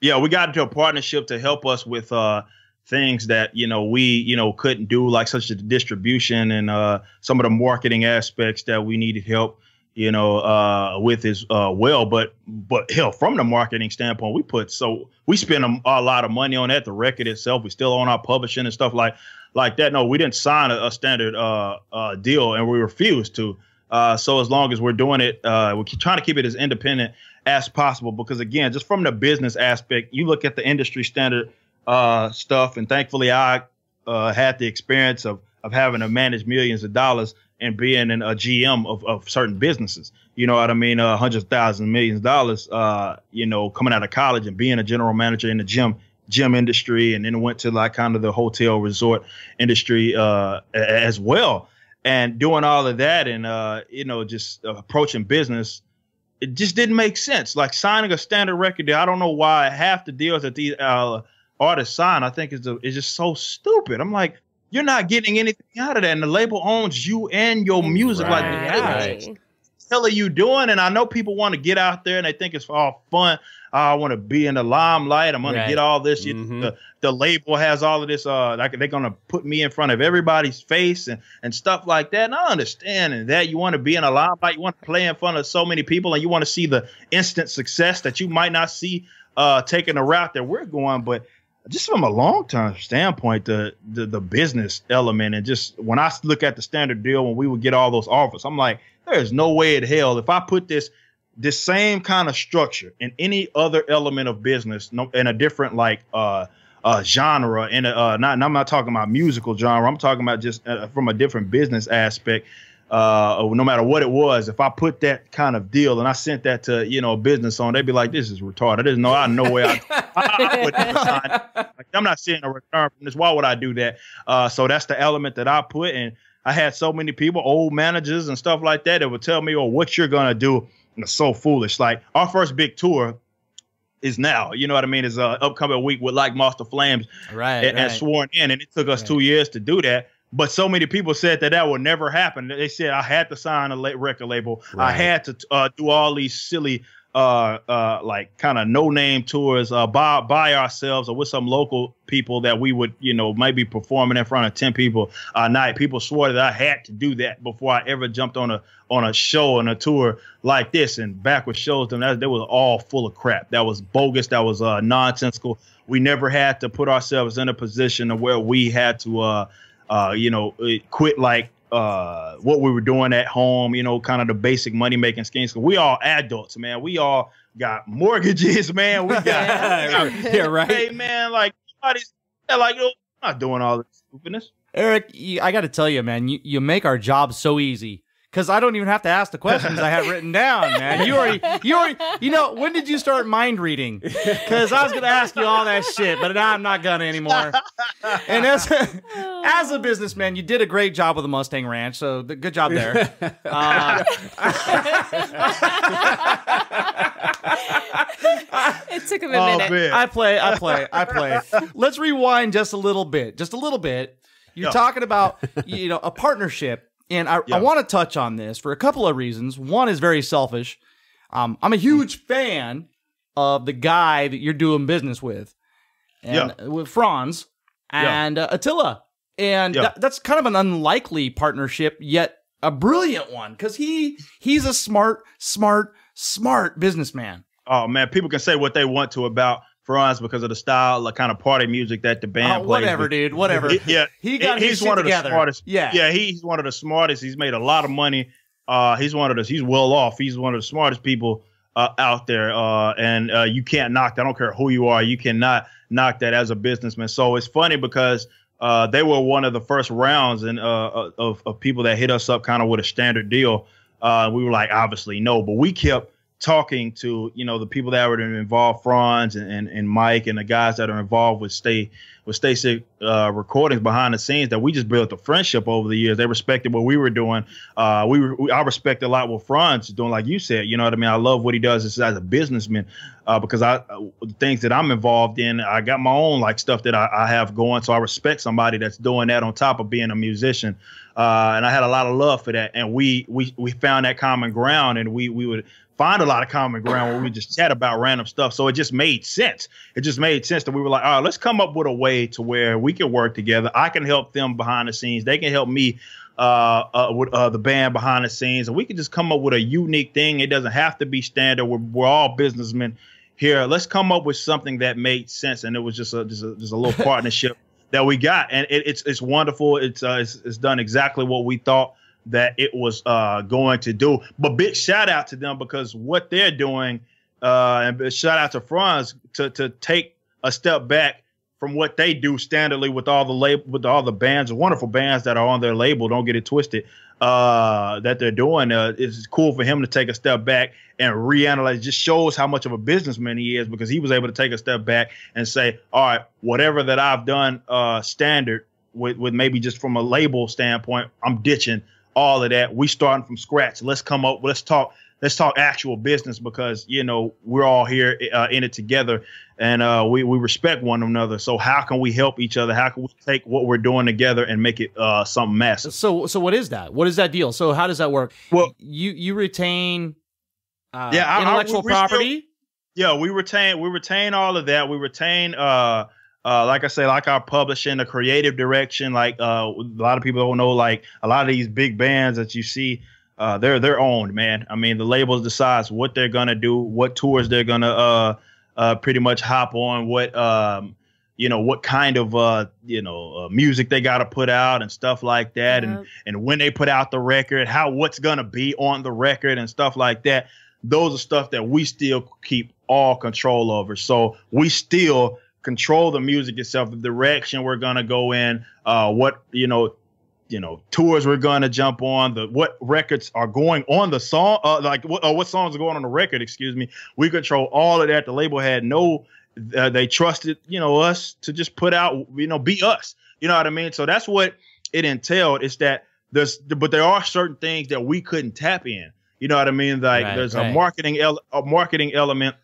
yeah, we got into a partnership to help us with uh, things that you know we you know couldn't do, like such as the distribution and uh, some of the marketing aspects that we needed help, you know, uh, with as uh, well. But but hell, from the marketing standpoint, we put so we spend a, a lot of money on that. The record itself, we still own our publishing and stuff like like that. No, we didn't sign a, a standard uh, uh, deal, and we refused to. Uh, so as long as we're doing it, uh, we're trying to keep it as independent as possible. Because again, just from the business aspect, you look at the industry standard uh, stuff, and thankfully, I uh, had the experience of of having to manage millions of dollars and being in a GM of, of certain businesses. You know what I mean? Uh, hundreds thousands, millions of dollars. Uh, you know, coming out of college and being a general manager in the gym gym industry, and then went to like kind of the hotel resort industry uh, as well. And doing all of that, and uh, you know, just uh, approaching business it just didn't make sense. Like signing a standard record deal, I don't know why half the deals that these uh, artists sign, I think is is just so stupid. I'm like, you're not getting anything out of that, and the label owns you and your music. Like, Right. what the hell are you doing? And I know people want to get out there and they think it's all fun. I want to be in the limelight. I'm gonna Right. get all this. Mhm. The, the label has all of this. Uh, like they're gonna put me in front of everybody's face and and stuff like that. And I understand and that you want to be in a limelight. You want to play in front of so many people, and you want to see the instant success that you might not see uh, taking the route that we're going. But just from a long term standpoint, the, the the business element and just when I look at the standard deal when we would get all those offers, I'm like, there's no way in hell if I put this this same kind of structure in any other element of business, no, in a different like uh uh genre, in a uh not and I'm not talking about musical genre, I'm talking about just uh, from a different business aspect. Uh, no matter what it was, if I put that kind of deal and I sent that to you know a business owner, they'd be like, "This is retarded." There's no, I know where I, I, I. Like, I'm not seeing a return from this. Why would I do that? Uh, so that's the element that I put and I had so many people, old managers and stuff like that, that would tell me, "Oh, what you're gonna do?" So foolish. Like our first big tour is now. You know what I mean? Is uh, upcoming week with like Master Flames Right. and, and sworn in, and it took us two years to do that. But so many people said that that would never happen. They said I had to sign a record label. I had to uh, do all these silly, uh, uh, like kind of no name tours uh, by by ourselves or with some local people that we would, you know, maybe performing in front of ten people a night. People swore that I had to do that before I ever jumped on a on a show and a tour like this. And back with shows, them that they was all full of crap. That was bogus. That was uh, nonsensical. We never had to put ourselves in a position where we had to, uh, uh, you know, quit like uh, what we were doing at home. You know, kind of the basic money making schemes. 'Cause we all adults, man. We all got mortgages, man. We got, Yeah, yeah, right. Hey, man, like nobody's yeah, like oh, I'm not doing all this stupidness. Eric, you, I got to tell you, man, you, you make our job so easy because I don't even have to ask the questions I had written down, man. You already, you already, you know, when did you start mind reading? Because I was going to ask you all that shit, but now I'm not gonna anymore. And as as a businessman, you did a great job with the Mustang Ranch, so the, good job there. Uh, it took him a Oh minute. man, I play, I play, I play. Let's rewind just a little bit, just a little bit. You're Yeah. talking about you know a partnership, and I, Yeah. I want to touch on this for a couple of reasons. One is very selfish. Um, I'm a huge fan of the guy that you're doing business with, and with Fronz and uh, Attila, and Yeah. that, that's kind of an unlikely partnership, yet a brilliant one because he he's a smart, smart, smart businessman. Oh man, people can say what they want to about Fronz because of the style, the kind of party music that the band Oh, plays. whatever, dude. Whatever. He- yeah, He got he- his he's one of together. the smartest. Yeah. yeah, he's one of the smartest. He's made a lot of money. Uh, he's one of the. He's well off. He's one of the smartest people uh, out there. Uh, and uh, you can't knock that. I don't care who you are. You cannot knock that as a businessman. So it's funny because. Uh, they were one of the first rounds and uh, of, of people that hit us up kind of with a standard deal. Uh, we were like, obviously no, but we kept talking to you know the people that were involved, Fronz and, and, and Mike and the guys that are involved with Stay with Stay Sick uh, recordings behind the scenes that we just built a friendship over the years. They respected what we were doing. Uh, we, we I respect a lot what Fronz is doing, like you said. You know what I mean? I love what he does as, as a businessman uh, because I uh, the things that I'm involved in, I got my own like stuff that I, I have going. So I respect somebody that's doing that on top of being a musician. Uh, and I had a lot of love for that. And we we we found that common ground, and we we would find a lot of common ground where we just chat about random stuff. So it just made sense. It just made sense that we were like, all right, let's come up with a way to where we can work together. I can help them behind the scenes. They can help me uh, uh, with uh, the band behind the scenes, and we can just come up with a unique thing. It doesn't have to be standard. We're, we're all businessmen here. Let's come up with something that made sense, and it was just a just a, just a little partnership that we got, and it, it's it's wonderful. It's, uh, it's it's done exactly what we thought that it was uh, going to do. But big shout out to them because what they're doing, uh, and shout out to Fronz to to take a step back from what they do standardly with all the label with all the bands, wonderful bands that are on their label. Don't get it twisted. Uh, that they're doing. Uh, it's cool for him to take a step back and reanalyze. Just shows how much of a businessman he is because he was able to take a step back and say, all right, whatever that I've done uh, standard with, with maybe just from a label standpoint, I'm ditching all of that. We starting from scratch. Let's come up. Let's talk. Let's talk actual business because you know we're all here uh, in it together, and uh, we we respect one another. So how can we help each other? How can we take what we're doing together and make it uh, something massive? So so what is that? What is that deal? So how does that work? Well, you you retain uh, Yeah, I- I- intellectual we- we still- property. Yeah, we retain we retain all of that. We retain uh uh like I say, like our publishing, the creative direction. Like uh a lot of people don't know, like a lot of these big bands that you see, uh they're they're owned, man. I mean the labels decides what they're gonna do, what tours they're gonna uh uh pretty much hop on, what um you know what kind of uh you know uh, music they got to put out and stuff like that and and when they put out the record how what's gonna be on the record and stuff like that those are stuff that we still keep all control over so we still control the music itself the direction we're gonna go in uh what you know you know tours we're gonna jump on the what records are going on the song uh like what, uh, what songs are going on the record excuse me. We control all of that. The label had no uh, they trusted you know us to just put out you know be us. You know what i mean? So that's what it entailed is that there's but there are certain things that we couldn't tap in. You know what i mean? Like Right, there's right. a marketing ele- a marketing element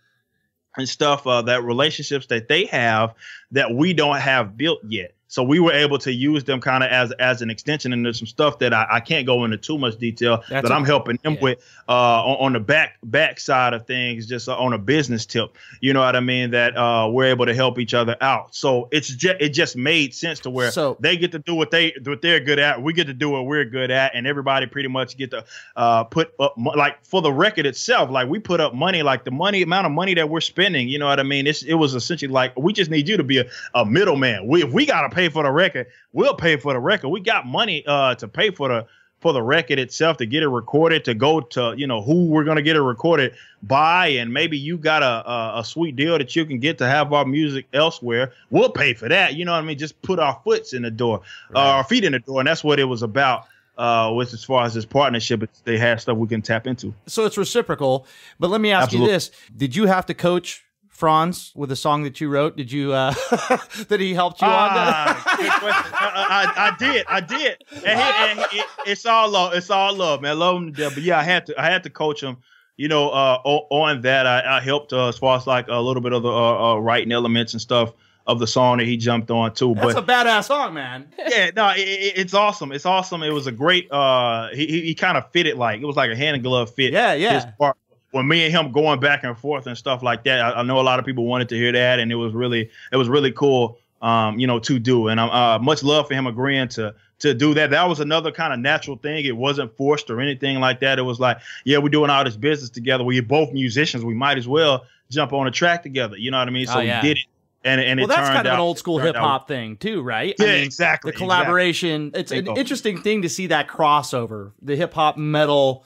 and stuff uh, that relationships that they have that we don't have built yet so we were able to use them kind of as as an extension and there's some stuff that I, I can't go into too much detail That's that i'm helping them yeah. with uh, on, on the back back side of things just uh, on a business tip. You know what i mean? That uh, we're able to help each other out. So it's just it just made sense to where So- they get to do what they what they're good at we get to do what we're good at and everybody pretty much get to uh, put up like for the record itself like we put up money like the money amount of money that we're spending you know what i mean? It's, it was essentially like we just need you to be a, a middleman. We if we got to pay for the record. We'll pay for the record. We got money uh, to pay for the for the record itself to get it recorded to go to you know who we're going to get it recorded by and maybe you got a, a a sweet deal that you can get to have our music elsewhere. We'll pay for that. You know what i mean? Just put our foots in the door uh, our feet in the door and that's what it was about uh with as far as this partnership they have stuff we can tap into. So it's reciprocal. But let me ask Absolutely. you this: Did you have to coach Fronz with a song that you wrote? Did you uh that he helped you on? Ah, good question. I, I, I did, I did, and, he, and he- it's all love. It's all love, man. Love him to death. But yeah, I had to, I had to coach him. You know, uh, on that, I, I helped uh, as far as like a little bit of the uh, uh, writing elements and stuff of the song that he jumped on too. That's but a badass song, man. yeah, no, it, it- it's awesome. It's awesome. It was a great. Uh, he he, he kind of fitted like it was like a hand and glove fit. Yeah, yeah. His part. When me and him going back and forth and stuff like that, I, I know a lot of people wanted to hear that, and it was really it was really cool. Um, you know, to do, and I'm uh, much love for him agreeing to to do that. That was another kind of natural thing. It wasn't forced or anything like that. It was like, yeah, we're doing all this business together. We're both musicians. We might as well jump on a track together. You know what I mean? So Oh, yeah. we did it, and and well, that's kind of an old school hip hop thing too, right? Yeah, exactly, The collaboration. It's an interesting thing to see that crossover. The hip hop metal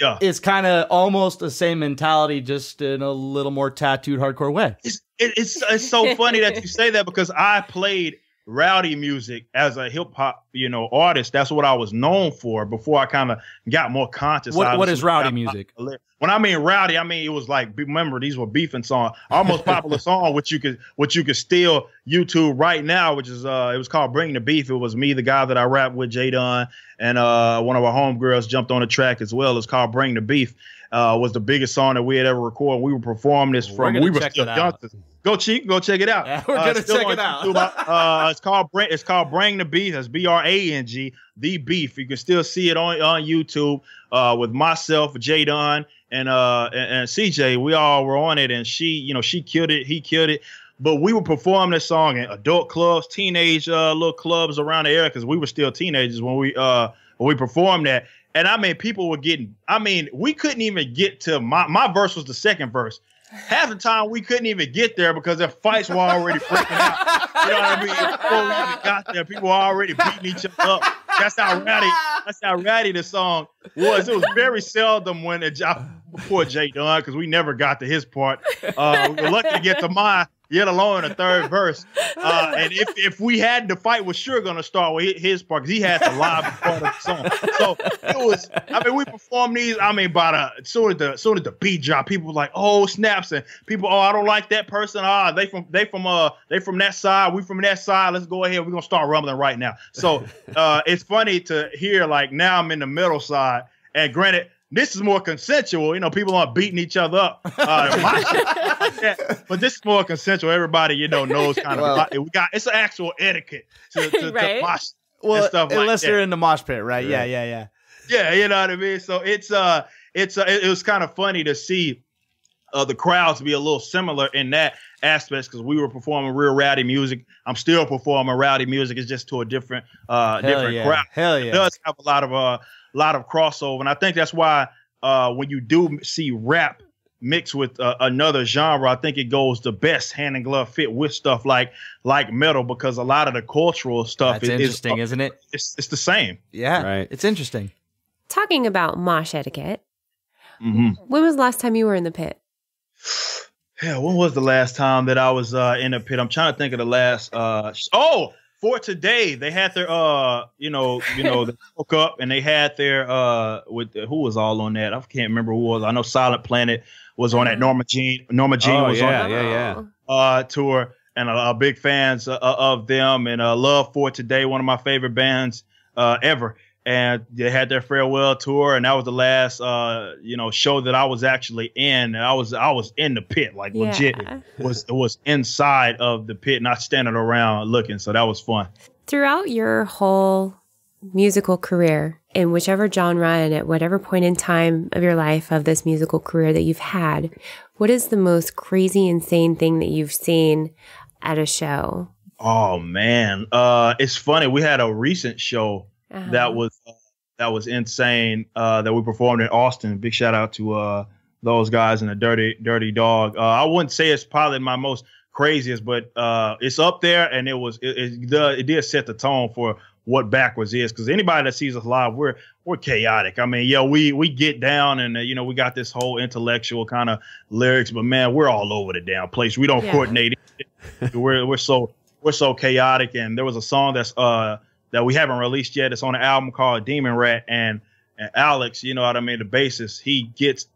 Yeah, is kind of almost the same mentality, just in a little more tattooed, hardcore way. it's it, it's it's so funny that you say that because I played rowdy music as a hip hop you know artist. That's what I was known for before I kind of got more conscious. What what is rowdy music? When I mean rowdy, I mean it was like remember these were beefing songs. Our most popular song, which you could which you could still YouTube right now, which is uh it was called Bring the Beef. It was me, the guy that I rap with, Jay Dunn, and uh one of our homegirls jumped on the track as well. It's called Bring the Beef. Uh, was the biggest song that we had ever recorded. We were performing this from we were still youngsters. Go check, go check it out. Yeah, we're Uh, gonna check it out. Uh, it's called Bring. It's called Bring the Beef. That's B R A N G. The Beef. You can still see it on on YouTube uh, with myself, Jay Dunn, and uh and, and CJ. We all were on it, and she, you know, she killed it. He killed it. But we would perform this song in adult clubs, teenage uh, little clubs around the area because we were still teenagers when we uh when we performed that. And I mean, people were getting. I mean, we couldn't even get to my my verse was the second verse. Half the time we couldn't even get there because the fights were already breaking out. You know what I mean? Before we even got there, people were already beating each other up. That's how rowdy. That's how rowdy the song was. It was very seldom when it, I, poor Jay Dunn because we never got to his part. Uh, we were lucky to get to mine, yet alone the third verse. Uh, and if if we had the fight, was sure going to start with his part because he had the live part of the song. So it was. I mean, we performed these. I mean, by the soon as the soon as the beat drop, people were like, "Oh snaps!" And people, "Oh, I don't like that person. Ah, they from they from uh they from that side. We from that side. Let's go ahead. We're gonna start rumbling right now." So uh, it's funny to hear like now I'm in the middle side, and granted. This is more consensual, you know. People aren't beating each other up, uh, my shit but this is more consensual. Everybody, you know, knows kind Well- of. We got it's an actual etiquette to, to, Right. to mosh Well, and stuff like unless that. they're in the mosh pit, right? Yeah, yeah, yeah. Yeah, you know what I mean. So it's uh, it's uh, it, it was kind of funny to see uh the crowds be a little similar in that aspect because we were performing real rowdy music. I'm still performing rowdy music. It's just to a different uh Hell different yeah. crowd. Hell yeah! It yeah. does have a lot of uh lot of crossover, and I think that's why uh when you do see rap mixed with uh, another genre, I think it goes the best hand and glove fit with stuff like like metal because a lot of the cultural stuff That's is, interesting, is isn't it? it's, it's the same. Yeah, Right. It's interesting. Talking about mosh etiquette, Mm-hmm. when was the last time you were in the pit? Yeah, when was the last time that I was uh, in a pit? I'm trying to think of the last. Uh, sh- oh, For Today they had their uh, you know, you know, they woke up and they had their uh, with who was all on that? I can't remember who was. I know Silent Planet was on that. Norma Jean, Norma Jean Oh, was yeah, on yeah, yeah. uh tour, and uh, big fans uh, of them and uh, love For Today. One of my favorite bands uh, ever. And they had their farewell tour, and that was the last, uh, you know, show that I was actually in. And I was, I was in the pit, like legit Yeah. was was inside of the pit, not standing around looking. So that was fun. Throughout your whole musical career, in whichever genre and at whatever point in time of your life of this musical career that you've had, what is the most crazy, insane thing that you've seen at a show? Oh man, uh, it's funny. We had a recent show Uh-huh. that was uh, that was insane. Uh, that we performed in Austin. Big shout out to uh those guys and the Dirty Dirty Dog. Uh, I wouldn't say it's probably my most craziest, but uh, it's up there, and it was it, it, it did set the tone for what Backwordz is because anybody that sees us live we're we're chaotic i mean yeah we we get down and uh, you know we got this whole intellectual kind of lyrics but man we're all over the damn place we don't Yeah. coordinate we're we're so we're so chaotic and there was a song that's uh that we haven't released yet it's on an album called demon rat and, and alex you know what i mean the bassist he gets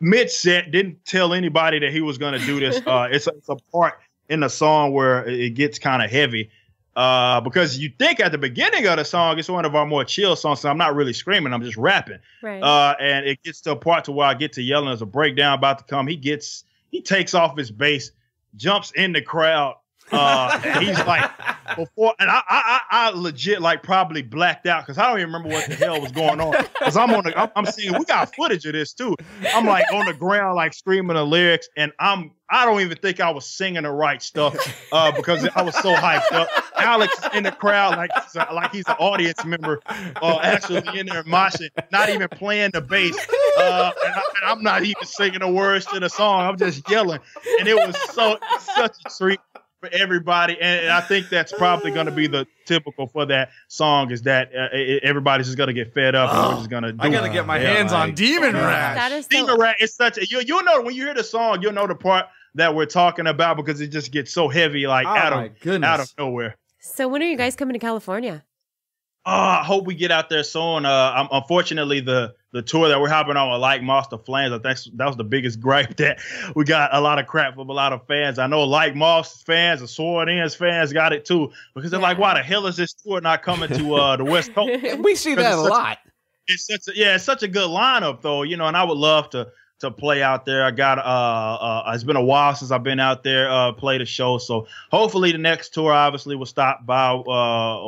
mid set didn't tell anybody that he was going to do this uh it's a, it's a part in the song where it it gets kind of heavy uh, because you think at the beginning of the song it's one of our more chill songs. So I'm not really screaming, I'm just rapping. Right. Uh, and it gets to a part to where I get to yelling. There's a breakdown about to come. He gets, he takes off his bass, jumps in the crowd. Uh, and he's like, before, and I, I, I, legit like probably blacked out because I don't even remember what the hell was going on. Because I'm on the, I'm, I'm seeing we got footage of this too. I'm like on the ground, like screaming the lyrics, and I'm I don't even think I was singing the right stuff uh, because I was so hyped up. Alex in the crowd like he's like he's an audience member, uh, actually in there moshing, not even playing the bass. Uh, and, I, am not even singing the words to the song. I'm just yelling, and it was so such a treat for everybody. And, I think that's probably going to be the typical for that song is that uh, it, everybody's just going to get fed up and we're just going to. I gotta get my hands on Demon Rash. That is so Demon Rat is such a you you'll know when you hear the song you'll know the part that we're talking about because it just gets so heavy like Oh out of goodness. out of nowhere. So when are you guys coming to California? Oh, I hope we get out there soon. Uh, um, unfortunately, the the tour that we're hopping on with Like Moths to Flames, I think that was the biggest gripe that we got a lot of crap from a lot of fans. I know Like Moths fans, the Sworn In fans got it too because they're like, Yeah. why the hell is this tour not coming to uh, the West Coast? We see that a it's such- lot. it's such a, yeah, it's such a good lineup though, you know, and I would love to to play out there. I got uh, uh it's been a while since I've been out there uh played a show, so hopefully the next tour obviously will stop by. Uh,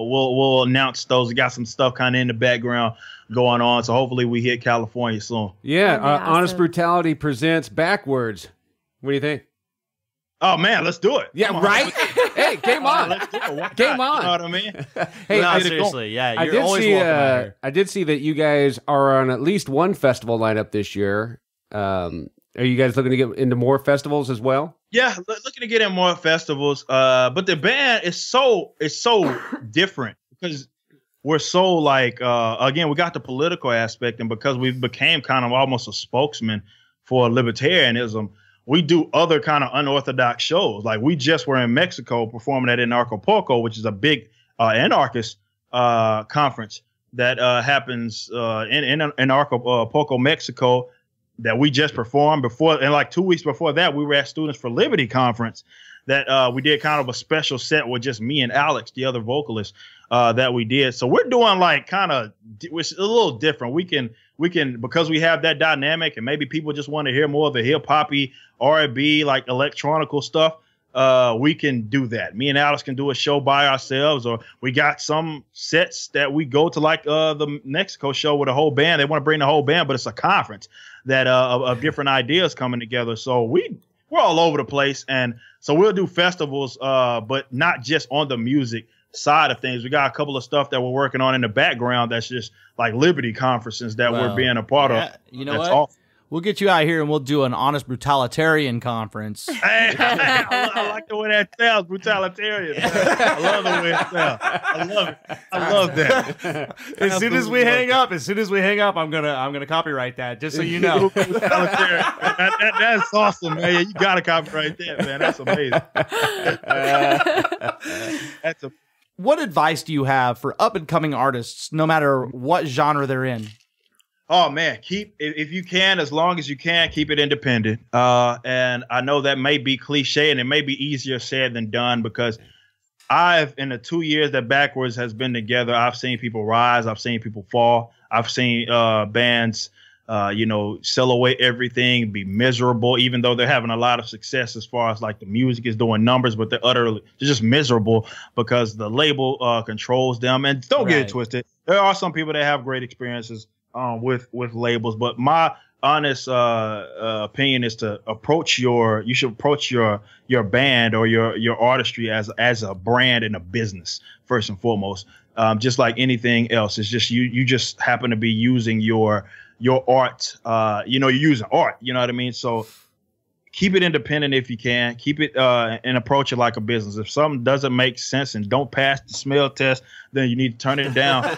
we'll we'll announce those. We got some stuff kind of in the background going on, so hopefully we hit California soon. Yeah, That'd be uh, Honest. Brutality presents Backwordz. What do you think? Oh man, let's do it. Yeah, Come right? hey, game on, on. let's do it. Game not? on. You know what I mean? Hey, no, I- seriously, yeah, I you're did always see. welcome out Uh, here. I did see that you guys are on at least one festival lineup this year. Um, are you guys looking to get into more festivals as well? Yeah, loo- looking to get in more festivals. Uh, but the band is so it's so different because we're so like uh again we got the political aspect and because we became kind of almost a spokesman for libertarianism we do other kind of unorthodox shows like we just were in mexico performing at anarchapulco which is a big uh anarchist uh conference that uh happens uh in in anarchapulco mexico that we just performed before and like two weeks before that we were at students for liberty conference that uh we did kind of a special set with just me and alex the other vocalist uh that we did. So we're doing like kind of it's a little different. We can we can because we have that dynamic and maybe people just want to hear more of the hip hoppy r&b like electronical stuff uh we can do that. Me and alex can do a show by ourselves or we got some sets that we go to like uh the mexico show with a whole band. They want to bring the whole band but it's a conference that uh of, of different ideas coming together. So we we're all over the place and so we'll do festivals uh but not just on the music side of things. We got a couple of stuff that we're working on in the background that's just like liberty conferences that we're being a part yeah, of you know that's what? awesome. We'll get you out here and we'll do an honest brutalitarian conference. Hey, I, I like the way that sounds, brutalitarian. I love the way it sounds. I love it. I love that. as soon as we hang up, as soon as we hang up, I'm gonna I'm gonna copyright that just so you know. Brutalitarian. That- that- that's awesome, man. Yeah, you got to copyright that, man. That's amazing. That's a what advice do you have for up and coming artists, no matter what genre they're in? Oh man, keep if, you can, as long as you can, keep it independent. Uh, and I know that may be cliche, and it may be easier said than done because I've in the two years that Backwordz has been together, I've seen people rise, I've seen people fall, I've seen uh, bands, uh, you know, sell away everything, be miserable, even though they're having a lot of success as far as like the music is doing numbers, but they're utterly they're just miserable because the label uh, controls them. And don't get it twisted, there are some people that have great experiences um, with with labels. But my honest uh, uh, opinion is to approach your you should approach your your band or your your artistry as as a brand and a business first and foremost. Um, just like anything else, it's just you you just happen to be using your your art. Uh, you know, you're using art. You know what I mean? So keep it independent if you can. Keep it uh, and approach it like a business. If something doesn't make sense and don't pass the smell test, then you need to turn it down.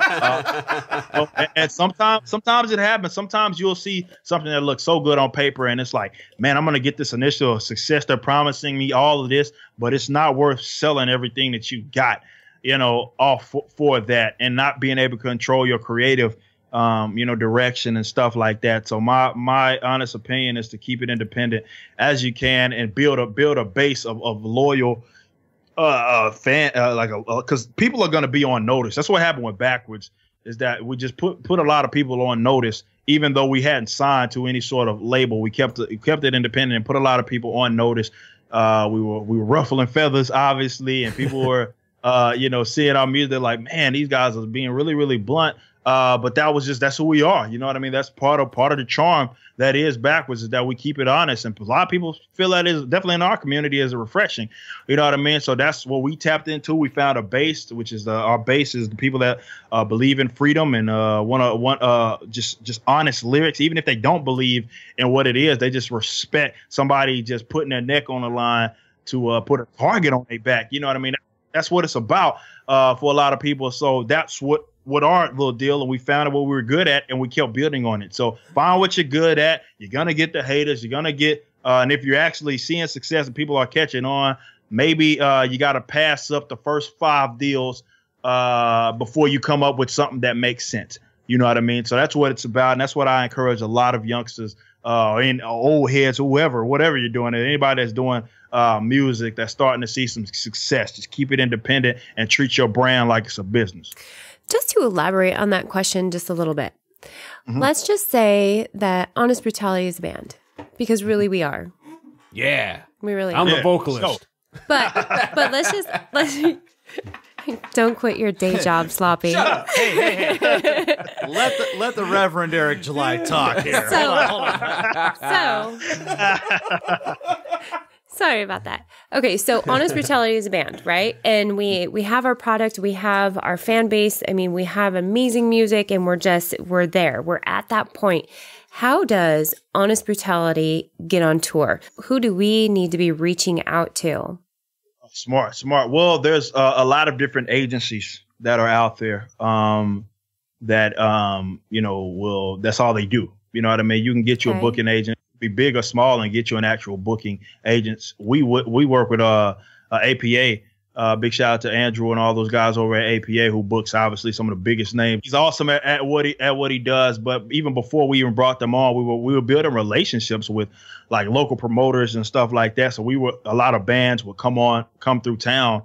Uh, and, and sometimes sometimes it happens. Sometimes you'll see something that looks so good on paper, and it's like, man, I'm gonna get this initial success. They're promising me all of this, but it's not worth selling everything that you got, you know, off for, for that, and not being able to control your creative, um, you know, direction and stuff like that. So my my honest opinion is to keep it independent as you can and build a build a base of, of loyal uh, uh fan uh, like a because people are going to be on notice. That's what happened with Backwordz is that we just put put a lot of people on notice, even though we hadn't signed to any sort of label. We kept it kept it independent and put a lot of people on notice. Uh, we were we were ruffling feathers, obviously, and people were uh, you know seeing our music. They're like, man, these guys are being really really blunt Uh, but that was just that's who we are. You know what I mean? That's part of part of the charm that is Backwordz is that we keep it honest. And a lot of people feel that is definitely in our community a refreshing. You know what I mean? So that's what we tapped into. We found a base, which is the, our base is the people that uh, believe in freedom and uh, want to want uh, just just honest lyrics, even if they don't believe in what it is. They just respect somebody just putting their neck on the line to uh, put a target on their back. You know what I mean? That's what it's about uh, for a lot of people. So that's what what our little deal, and we found out what we were good at, and we kept building on it. So find what you're good at. You're gonna get the haters. You're gonna get, uh, and if you're actually seeing success and people are catching on, maybe uh, you got to pass up the first five deals uh, before you come up with something that makes sense. You know what I mean? So that's what it's about, and that's what I encourage a lot of youngsters, uh, and old heads, whoever, whatever you're doing, anybody that's doing uh, music that's starting to see some success, just keep it independent and treat your brand like it's a business. Just to elaborate on that question just a little bit, Mm-hmm. let's just say that Honest Brutality is a band because really we are. Yeah. We really I'm are. the Yeah. vocalist. But but let's just let's don't quit your day job, sloppy. Hey, hey, hey. let the let the Reverend Eric July talk here. So- hold on, hold on. So sorry about that. Okay, so Honest Brutality is a band, right? And we we have our product, we have our fan base. I mean, we have amazing music, and we're just we're there. We're at that point. How does Honest Brutality get on tour? Who do we need to be reaching out to? Smart, smart. Well, there's uh, a lot of different agencies that are out there um, that um, you know will. That's all they do. You know what I mean? You can get you Okay. a booking agent, be big or small, and get you an actual booking agents. We w- we work with uh, uh APA. Uh, big shout out to Andrew and all those guys over at APA who books obviously some of the biggest names. He's awesome at, at what he at what he does. But even before we even brought them on, we were we were building relationships with like local promoters and stuff like that. So we were a lot of bands would come on, come through town,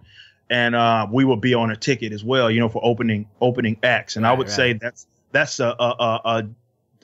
and uh, we would be on a ticket as well, you know, for opening opening acts. And I would right. say that's that's a, a, a,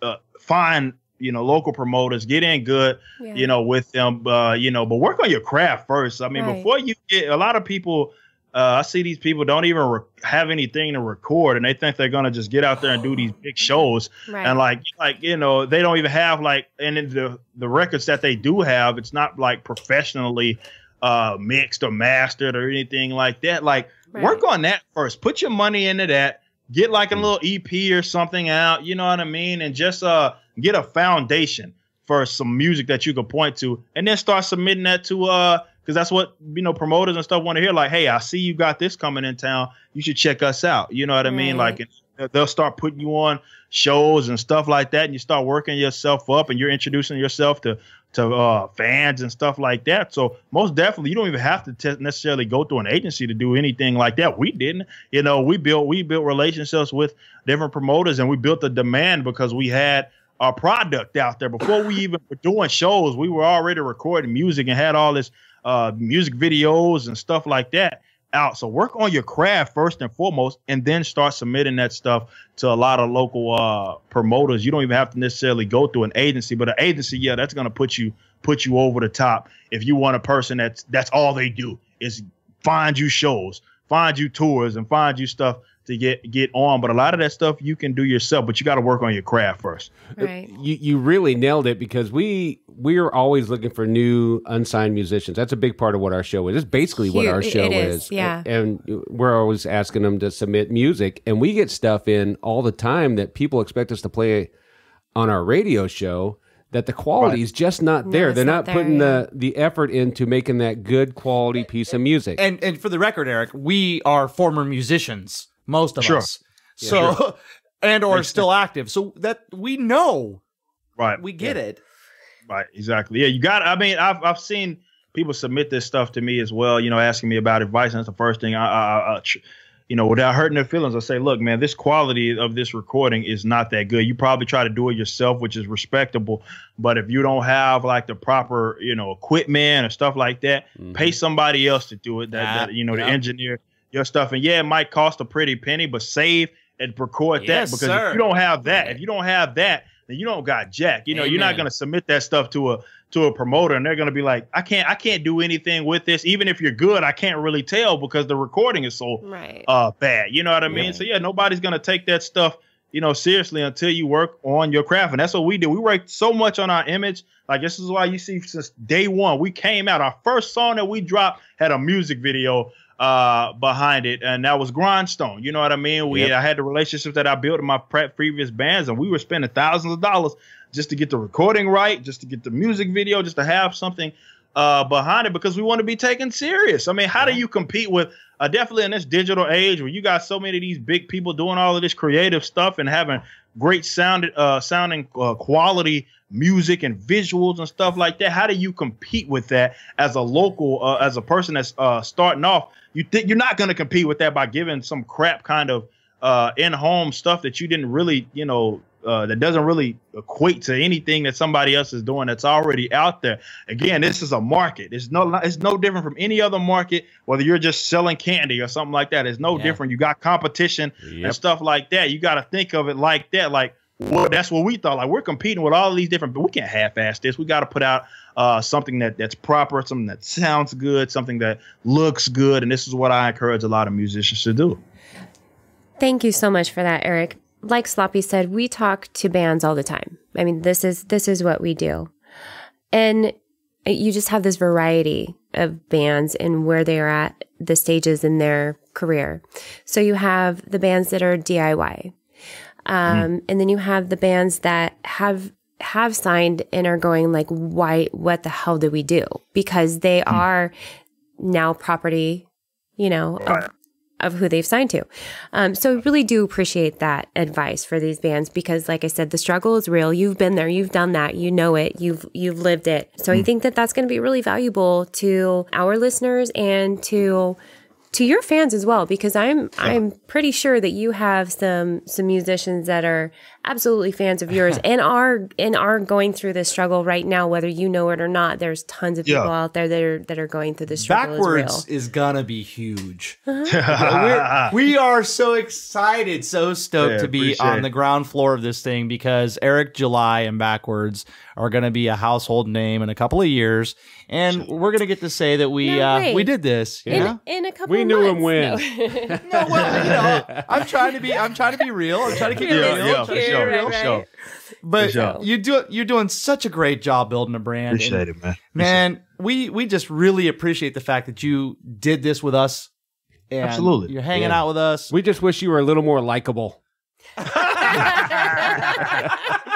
a fine, you know, local promoters get in good, Yeah. you know, with them, uh, you know, but work on your craft first. I mean, Right. before you get a lot of people. Uh, I see these people don't even re- have anything to record, and they think they're gonna just get out there and do these big shows right. and like like you know they don't even have like and in the the records that they do have it's not like professionally uh mixed or mastered or anything like that like work on that first put your money into that get like a little ep or something out you know what i mean and just uh get a foundation for some music that you can point to and then start submitting that to uh because that's what you know promoters and stuff want to hear like hey i see you got this coming in town. You should check us out. You know what i mean? Right. like they'll start putting you on shows and stuff like that and you start working yourself up and you're introducing yourself to to uh, fans and stuff like that. So most definitely you don't even have to te- necessarily go through an agency to do anything like that. We didn't. You know we built we built relationships with different promoters and we built the demand because we had our product out there before we even were doing shows we were already recording music and had all this uh, music videos and stuff like that out. So work on your craft first and foremost, and then start submitting that stuff to a lot of local uh, promoters. You don't even have to necessarily go through an agency, but an agency, yeah, that's gonna put you put you over the top. If you want a person that's that's all they do is find you shows, find you tours, and find you stuff to get get on. But a lot of that stuff you can do yourself, but you got to work on your craft first. right. Uh, you you really nailed it because we we're always looking for new unsigned musicians. That's a big part of what our show is. It's basically what our show It is, is. yeah. And, and we're always asking them to submit music, and we get stuff in all the time that people expect us to play on our radio show. That the quality Right. is just not there. it's They're not not, there, putting yeah. the the effort into making that good quality piece of music. And and for the record, Eric, we are former musicians, most of Sure. us. So and or still active. So that we know. Right. We get it. Right, exactly. Yeah, you got. I mean, I've I've seen people submit this stuff to me as well. You know, asking me about advice, and that's the first thing I, I, I, you know, without hurting their feelings, I say, look, man, this quality of this recording is not that good. You probably try to do it yourself, which is respectable, but if you don't have like the proper, you know, equipment or stuff like that, pay mm-hmm. somebody else to do it. That, Yeah, that you know, yeah. to engineer your stuff. And yeah, it might cost a pretty penny, but save and record Yes, that because sir. if you don't have that, if you don't have that, then you don't got jack. You know, you're not going to submit that stuff to a to a promoter, and they're going to be like, I can't, I can't do anything with this. Even if you're good, I can't really tell because the recording is so Right. uh bad. You know what I mean? Right. So yeah, nobody's going to take that stuff you know, seriously until you work on your craft. And that's what we did. We worked so much on our image. Like this is why you see since day one, we came out. Our first song that we dropped had a music video uh behind it and that was grindstone you know what i mean? We Yep. i had the relationship that i built in my pre- previous bands and we were spending thousands of dollars just to get the recording right just to get the music video just to have something uh behind it because we want to be taken serious. I mean how do you compete with uh, definitely in this digital age where you got so many of these big people doing all of this creative stuff and having great sounded uh sounding uh, quality music and visuals and stuff like that how do you compete with that as a local uh, as a person that's uh starting off you think you're not going to compete with that by giving some crap kind of uh in-home stuff that you didn't really you know uh, that doesn't really equate to anything that somebody else is doing that's already out there. Again, this is a market. It's no, it's no different from any other market. Whether you're just selling candy or something like that, it's no Yeah. different. You got competition Yep. and stuff like that. You got to think of it like that. Like, well, that's what we thought. Like, we're competing with all these different, but we can't half-ass this. We got to put out uh, something that that's proper, something that sounds good, something that looks good, and this is what I encourage a lot of musicians to do. Thank you so much for that, Eric. Like Sloppy said, we talk to bands all the time. I mean, this is this is what we do. And you just have this variety of bands and where they are at the stages in their career. So you have the bands that are DIY. Um, and then you have the bands that have have signed and are going like, why, what the hell do we do? Because they are now property, you know, of, of who they've signed to. Um, so I really do appreciate that advice for these bands because, like I said, the struggle is real. You've been there, you've done that, you know it, you've you've lived it. So I think that that's going to be really valuable to our listeners and to to your fans as well because I'm I'm pretty sure that you have some some musicians that are absolutely fans of yours and are and are going through this struggle right now whether you know it or not there's tons of people Yeah. out there that are that are going through this struggle Backwordz as real. is gonna be huge. We're- we are so excited, so stoked Yeah, to be on it. the ground floor of this thing because Eric July and Backwordz are going to be a household name in a couple of years, and we're going to get to say that we No uh, we did this. You in, know? in a couple We of knew him when. No. No, well, you know, I'm trying to be I'm trying to be real. I'm trying to keep it Yeah, real. Yeah, I'm for trying to keep it sure, real. for sure. But For sure. you do you're doing such a great job building a brand. and- Appreciate it, man. Man, we we just really appreciate the fact that you did this with us. And Absolutely. You're hanging Yeah. out with us. We just wish you were a little more likable.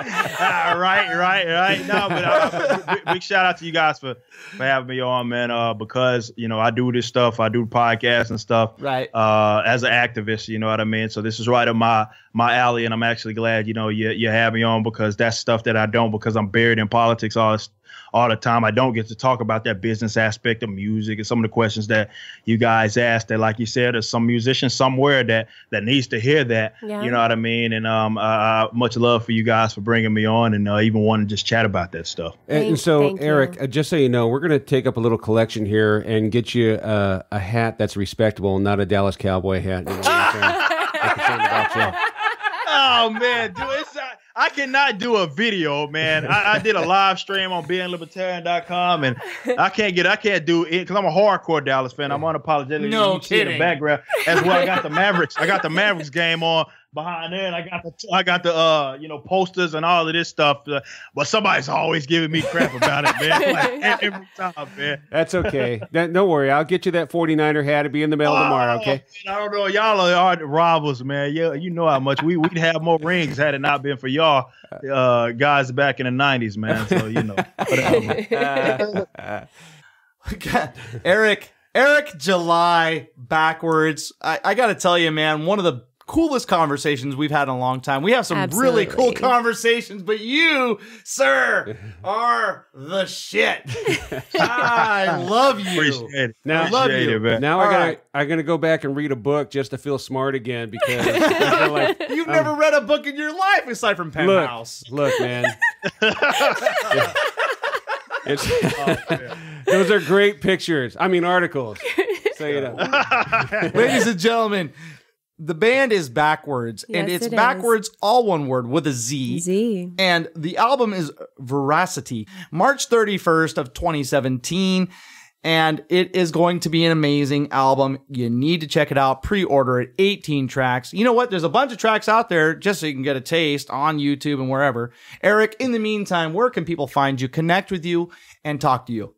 Right, right, right. No, but uh, big, big shout out to you guys for for having me on, man. Uh, because you know I do this stuff, I do podcasts and stuff. Right. Uh, as an activist, you know what I mean. So this is right up my my alley, and I'm actually glad you know you you have me on because that's stuff that I don't because I'm buried in politics all this, all the time. I don't get to talk about that business aspect of music and some of the questions that you guys asked. That, like you said, there's some musician somewhere that that needs to hear that. Yeah. You know what I mean? And um, uh, much love for you guys for bringing me on and uh, even wanting to just chat about that stuff. And, and so. Eric, uh, just so you know, we're going to take up a little collection here and get you uh, a hat that's respectable, not a Dallas Cowboy hat. You know what I'm saying? Make a thing about you. Oh man, dude, it's uh, I cannot do a video, man. I, I did a live stream on beinglibertarian.com and I can't get I can't do it because I'm a hardcore Dallas fan. I'm unapologetic. No you see in the background as well. I got the Mavericks. I got the Mavericks game on behind there, and I got the I got the uh you know posters and all of this stuff. Uh, but somebody's always giving me crap about it, man. Like every time, man. That's okay. That, don't worry. I'll get you that 49er hat. It'll be in the mail tomorrow, Oh, okay? man, I don't know. Y'all are hard rivals, man. Yeah, you know how much we we'd have more rings had it not been for y'all uh, guys back in the '90s, man. So you know, whatever. Eric, Eric July Backwordz. I, I got to tell you, man, one of the coolest conversations we've had in a long time. We have some really cool conversations, but you, sir, are the shit. I love you. appreciate it. Now- I love you. it. Now All I gotta, right. I'm gonna go back and read a book just to feel smart again because like You've never read a book in your life aside from look, Penthouse. look, man. It's- oh, those are great pictures. I mean articles. So you know. Ladies and gentlemen, the band is Backwordz, and it's it is. Backwordz, all one word with a Z. Z. And the album is Veracity, March 31st of 2017. and it is going to be an amazing album. You need to check it out. Pre-order it. 18 tracks. You know what? There's a bunch of tracks out there just so you can get a taste on YouTube and wherever. Eric, in the meantime, where can people find you, connect with you, and talk to you?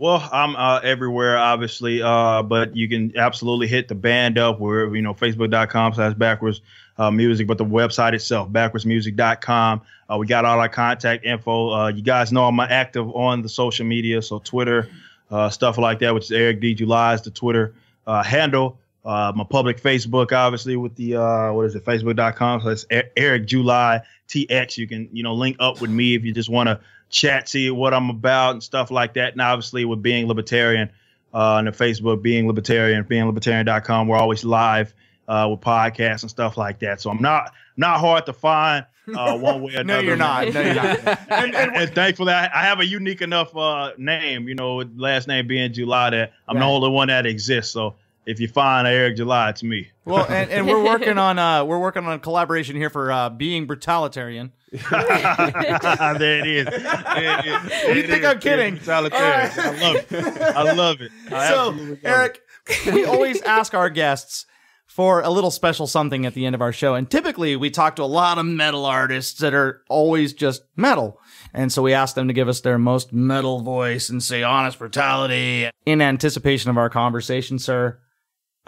Well, I'm uh, everywhere, obviously, uh, but you can absolutely hit the band up where, you know, facebook.com slash Backwordz uh, music, but the website itself, backwordzmusic.com. Uh, we got all our contact info. Uh, you guys know I'm active on the social media, so Twitter, uh, stuff like that, which is Eric D. July is the Twitter uh, handle. My public Facebook, obviously, with the what is it, Facebook.com. E- Eric July TX. You can you know link up with me if you just want to chat, see what I'm about and stuff like that. And obviously, with being libertarian, uh, and the Facebook being libertarian, beinglibertarian.com, we're always live uh, with podcasts and stuff like that. So I'm not not hard to find uh, one way or No, another. you're not. No, you're not. and, and, and thankfully, I, I have a unique enough uh, name, you know, last name being July, that I'm the only one that exists. So if you find Eric July, it's me. Well, and, and we're working on uh we're working on a collaboration here for uh being brutalitarian. there it is. There it is. There You it think is. I'm kidding? Totalitarian. I love it. I love it. I so, absolutely love it. Eric, we always ask our guests for a little special something at the end of our show. And typically we talk to a lot of metal artists that are always just metal. And so we ask them to give us their most metal voice and say honest brutality in anticipation of our conversation, sir.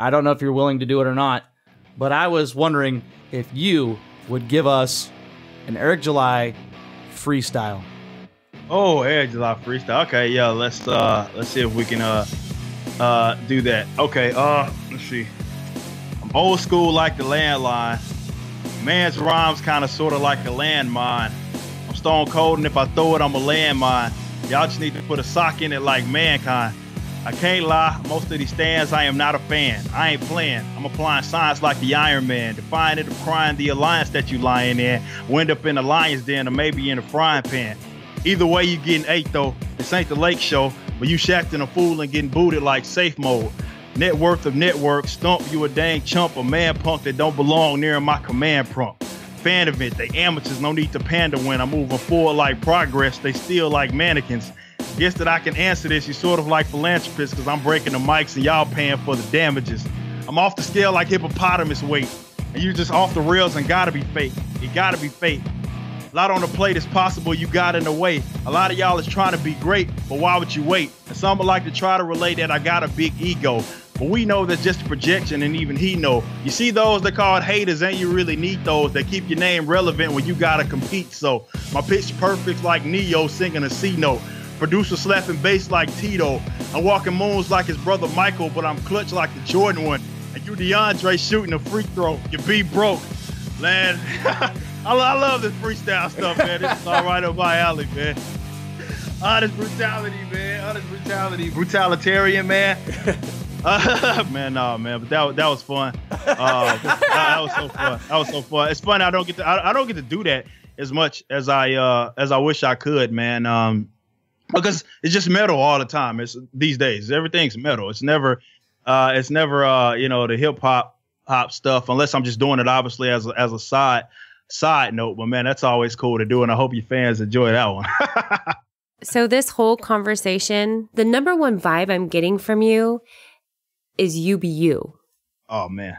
I don't know if you're willing to do it or not, but I was wondering if you would give us an Eric July freestyle. Oh, Eric July freestyle. Okay, yeah, let's uh let's see if we can uh uh do that. Okay, uh let's see. I'm old school like the landline. Man's rhymes kind of sort of like a landmine. I'm stone cold and if I throw it, I'm a landmine. Y'all just need to put a sock in it like mankind. I can't lie, most of these stands I am not a fan. I ain't playing. I'm applying science like the Iron Man, defying it, crying the alliance that you lying in. Wind up in the lion's den or maybe in a frying pan. Either way, you getting eight though. This ain't the lake show, but you shacking a fool and getting booted like safe mode. Net worth of network, stump you a dang chump, a man punk that don't belong near my command prompt. Fan of it, they amateurs, no need to pander when I'm moving forward like progress, they still like mannequins. Guess that I can answer this, You're sort of like philanthropists, cause I'm breaking the mics and y'all paying for the damages. I'm off the scale like hippopotamus weight, and you're just off the rails and gotta be fake. It gotta be fake. A lot on the plate is possible you got in the way. A lot of y'all is trying to be great, but why would you wait? And some would like to try to relate that I got a big ego. But we know that's just a projection, and even he know. You see those that called haters, ain't you really need those that keep your name relevant when you gotta compete. So my pitch perfect like Neo singing a C note. Producer slapping bass like Tito. I'm walking moons like his brother Michael, but I'm clutch like the Jordan one. And you DeAndre shooting a free throw. You be broke. Man, I, lo- I love this freestyle stuff, man. Is all right up my alley, man. Honest brutality, man. Honest brutality. Brutalitarian, man. Uh, man, no, man. But that, that was fun. Uh, that, that was so fun. That was so fun. It's fun. I don't get to. I, I don't get to do that as much as I uh as I wish I could, man. Um, because it's just metal all the time. It's these days. Everything's metal. It's never, uh, it's never uh, you know, the hip hop hop stuff unless I'm just doing it obviously as a, as a side side note. But man, that's always cool to do, and I hope your fans enjoy that one. So, this whole conversation, the number one vibe I'm getting from you is you be you. oh man,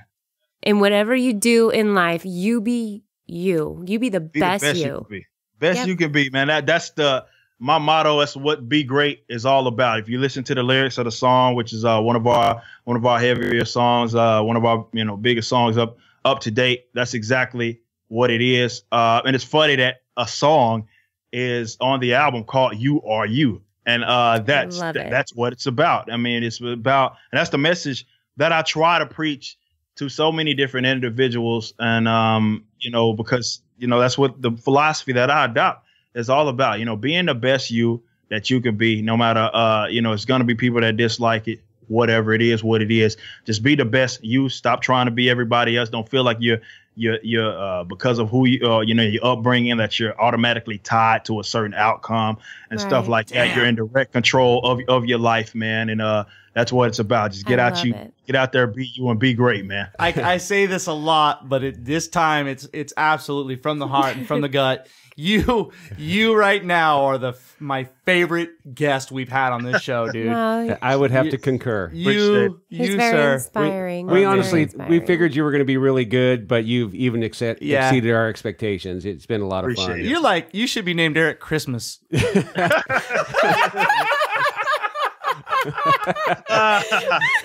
And whatever you do in life, you be you. You be the be best, the best you. you. can be. Best Yep. you can be, man. That that's the my motto. That's what "Be Great" is all about. If you listen to the lyrics of the song, which is uh, one of our one of our heavier songs, uh, one of our you know biggest songs up up to date, that's exactly what it is. Uh, and it's funny that a song is on the album called "You Are You," and uh, that's it. that's what it's about. I mean, it's about, and that's the message that I try to preach to so many different individuals, and um, you know, because you know that's what the philosophy that I adopt is all about. You know, being the best you that you can be, no matter uh, you know, it's gonna be people that dislike it, whatever it is, what it is. Just be the best you. Stop trying to be everybody else. Don't feel like you're you're you're uh, because of who you uh, you know your upbringing that you're automatically tied to a certain outcome and stuff Right. like that. You're in direct control of of your life, man, and uh, that's what it's about. Just get I out you it. get out there, be you, and be great, man. I, I say this a lot, but it, this time it's it's absolutely from the heart and from the gut. You you right now are the my favorite guest we've had on this show, dude. Well, I would have You- to concur. You he's you very sir. inspiring. We Very honestly we figured you were going to be really good, but you've even exceed, Yeah. exceeded our expectations. It's been a lot of fun. It. You're like you should be named Eric Christmas.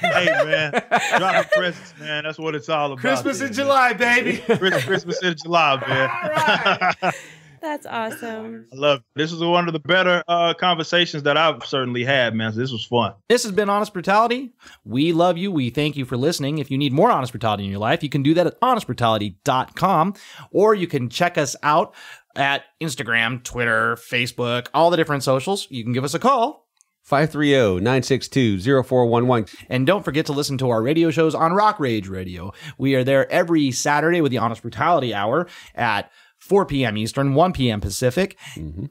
hey man, dropping presents, man. That's what it's all about. Christmas there, in man. July, baby. Christmas, Christmas in July, man. That's awesome. I love it. This is one of the better uh, conversations that I've certainly had, man. So this was fun. This has been Honest Brutality. We love you. We thank you for listening. If you need more Honest Brutality in your life, you can do that at honestbrutality.com or you can check us out at Instagram, Twitter, Facebook, all the different socials. You can give us a call. 530-962-0411. And don't forget to listen to our radio shows on Rock Rage Radio. We are there every Saturday with the Honest Brutality Hour at 4 p.m. Eastern, 1 p.m. Pacific.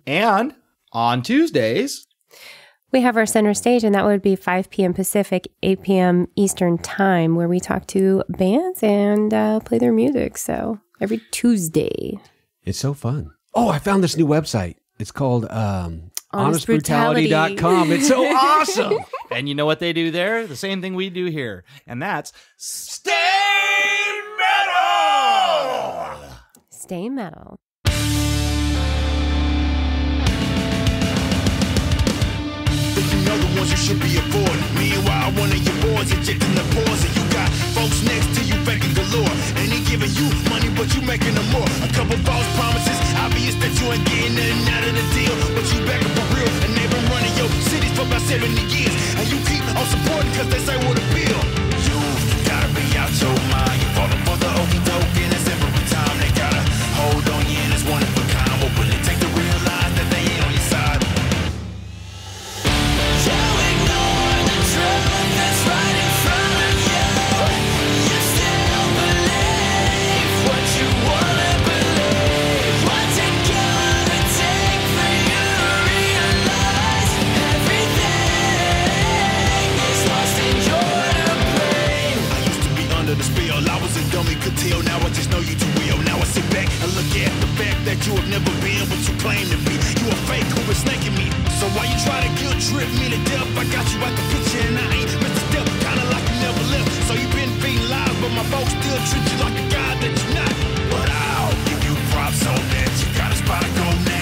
And on Tuesdays, We have our center stage, and that would be 5 p.m. Pacific, 8 p.m. Eastern Time, where we talk to bands and uh, play their music. So every Tuesday. It's so fun. Oh, I found this new website. It's called um, Honest Brutality. honestbrutality.com. It's so awesome. and you know what they do there? The same thing we do here. And that's stay metal! Stay metal. You know the ones you should be avoiding. Meanwhile, one of your boys injecting the poison. Folks next to you begging galore. And he giving you money, but you making them more. A couple false promises, obvious that you ain't getting nothing out of the deal. But you begging for real, and they've been running your cities for about 70 years. And you keep on supporting cause they say what a bill. You gotta be out your mind. You falling for the okey doke, Now I just know you too real. Now I sit back and look at the fact that you have never been what you claim to be. You a fake who was snaking me. So why you try to guilt trip me to death? I got you out the picture and I ain't missed a step. Kinda like you never left. So you been feeding lies, but my folks still treat you like a god that you're not. But I'll give you props on that. You got a spot of gold nash.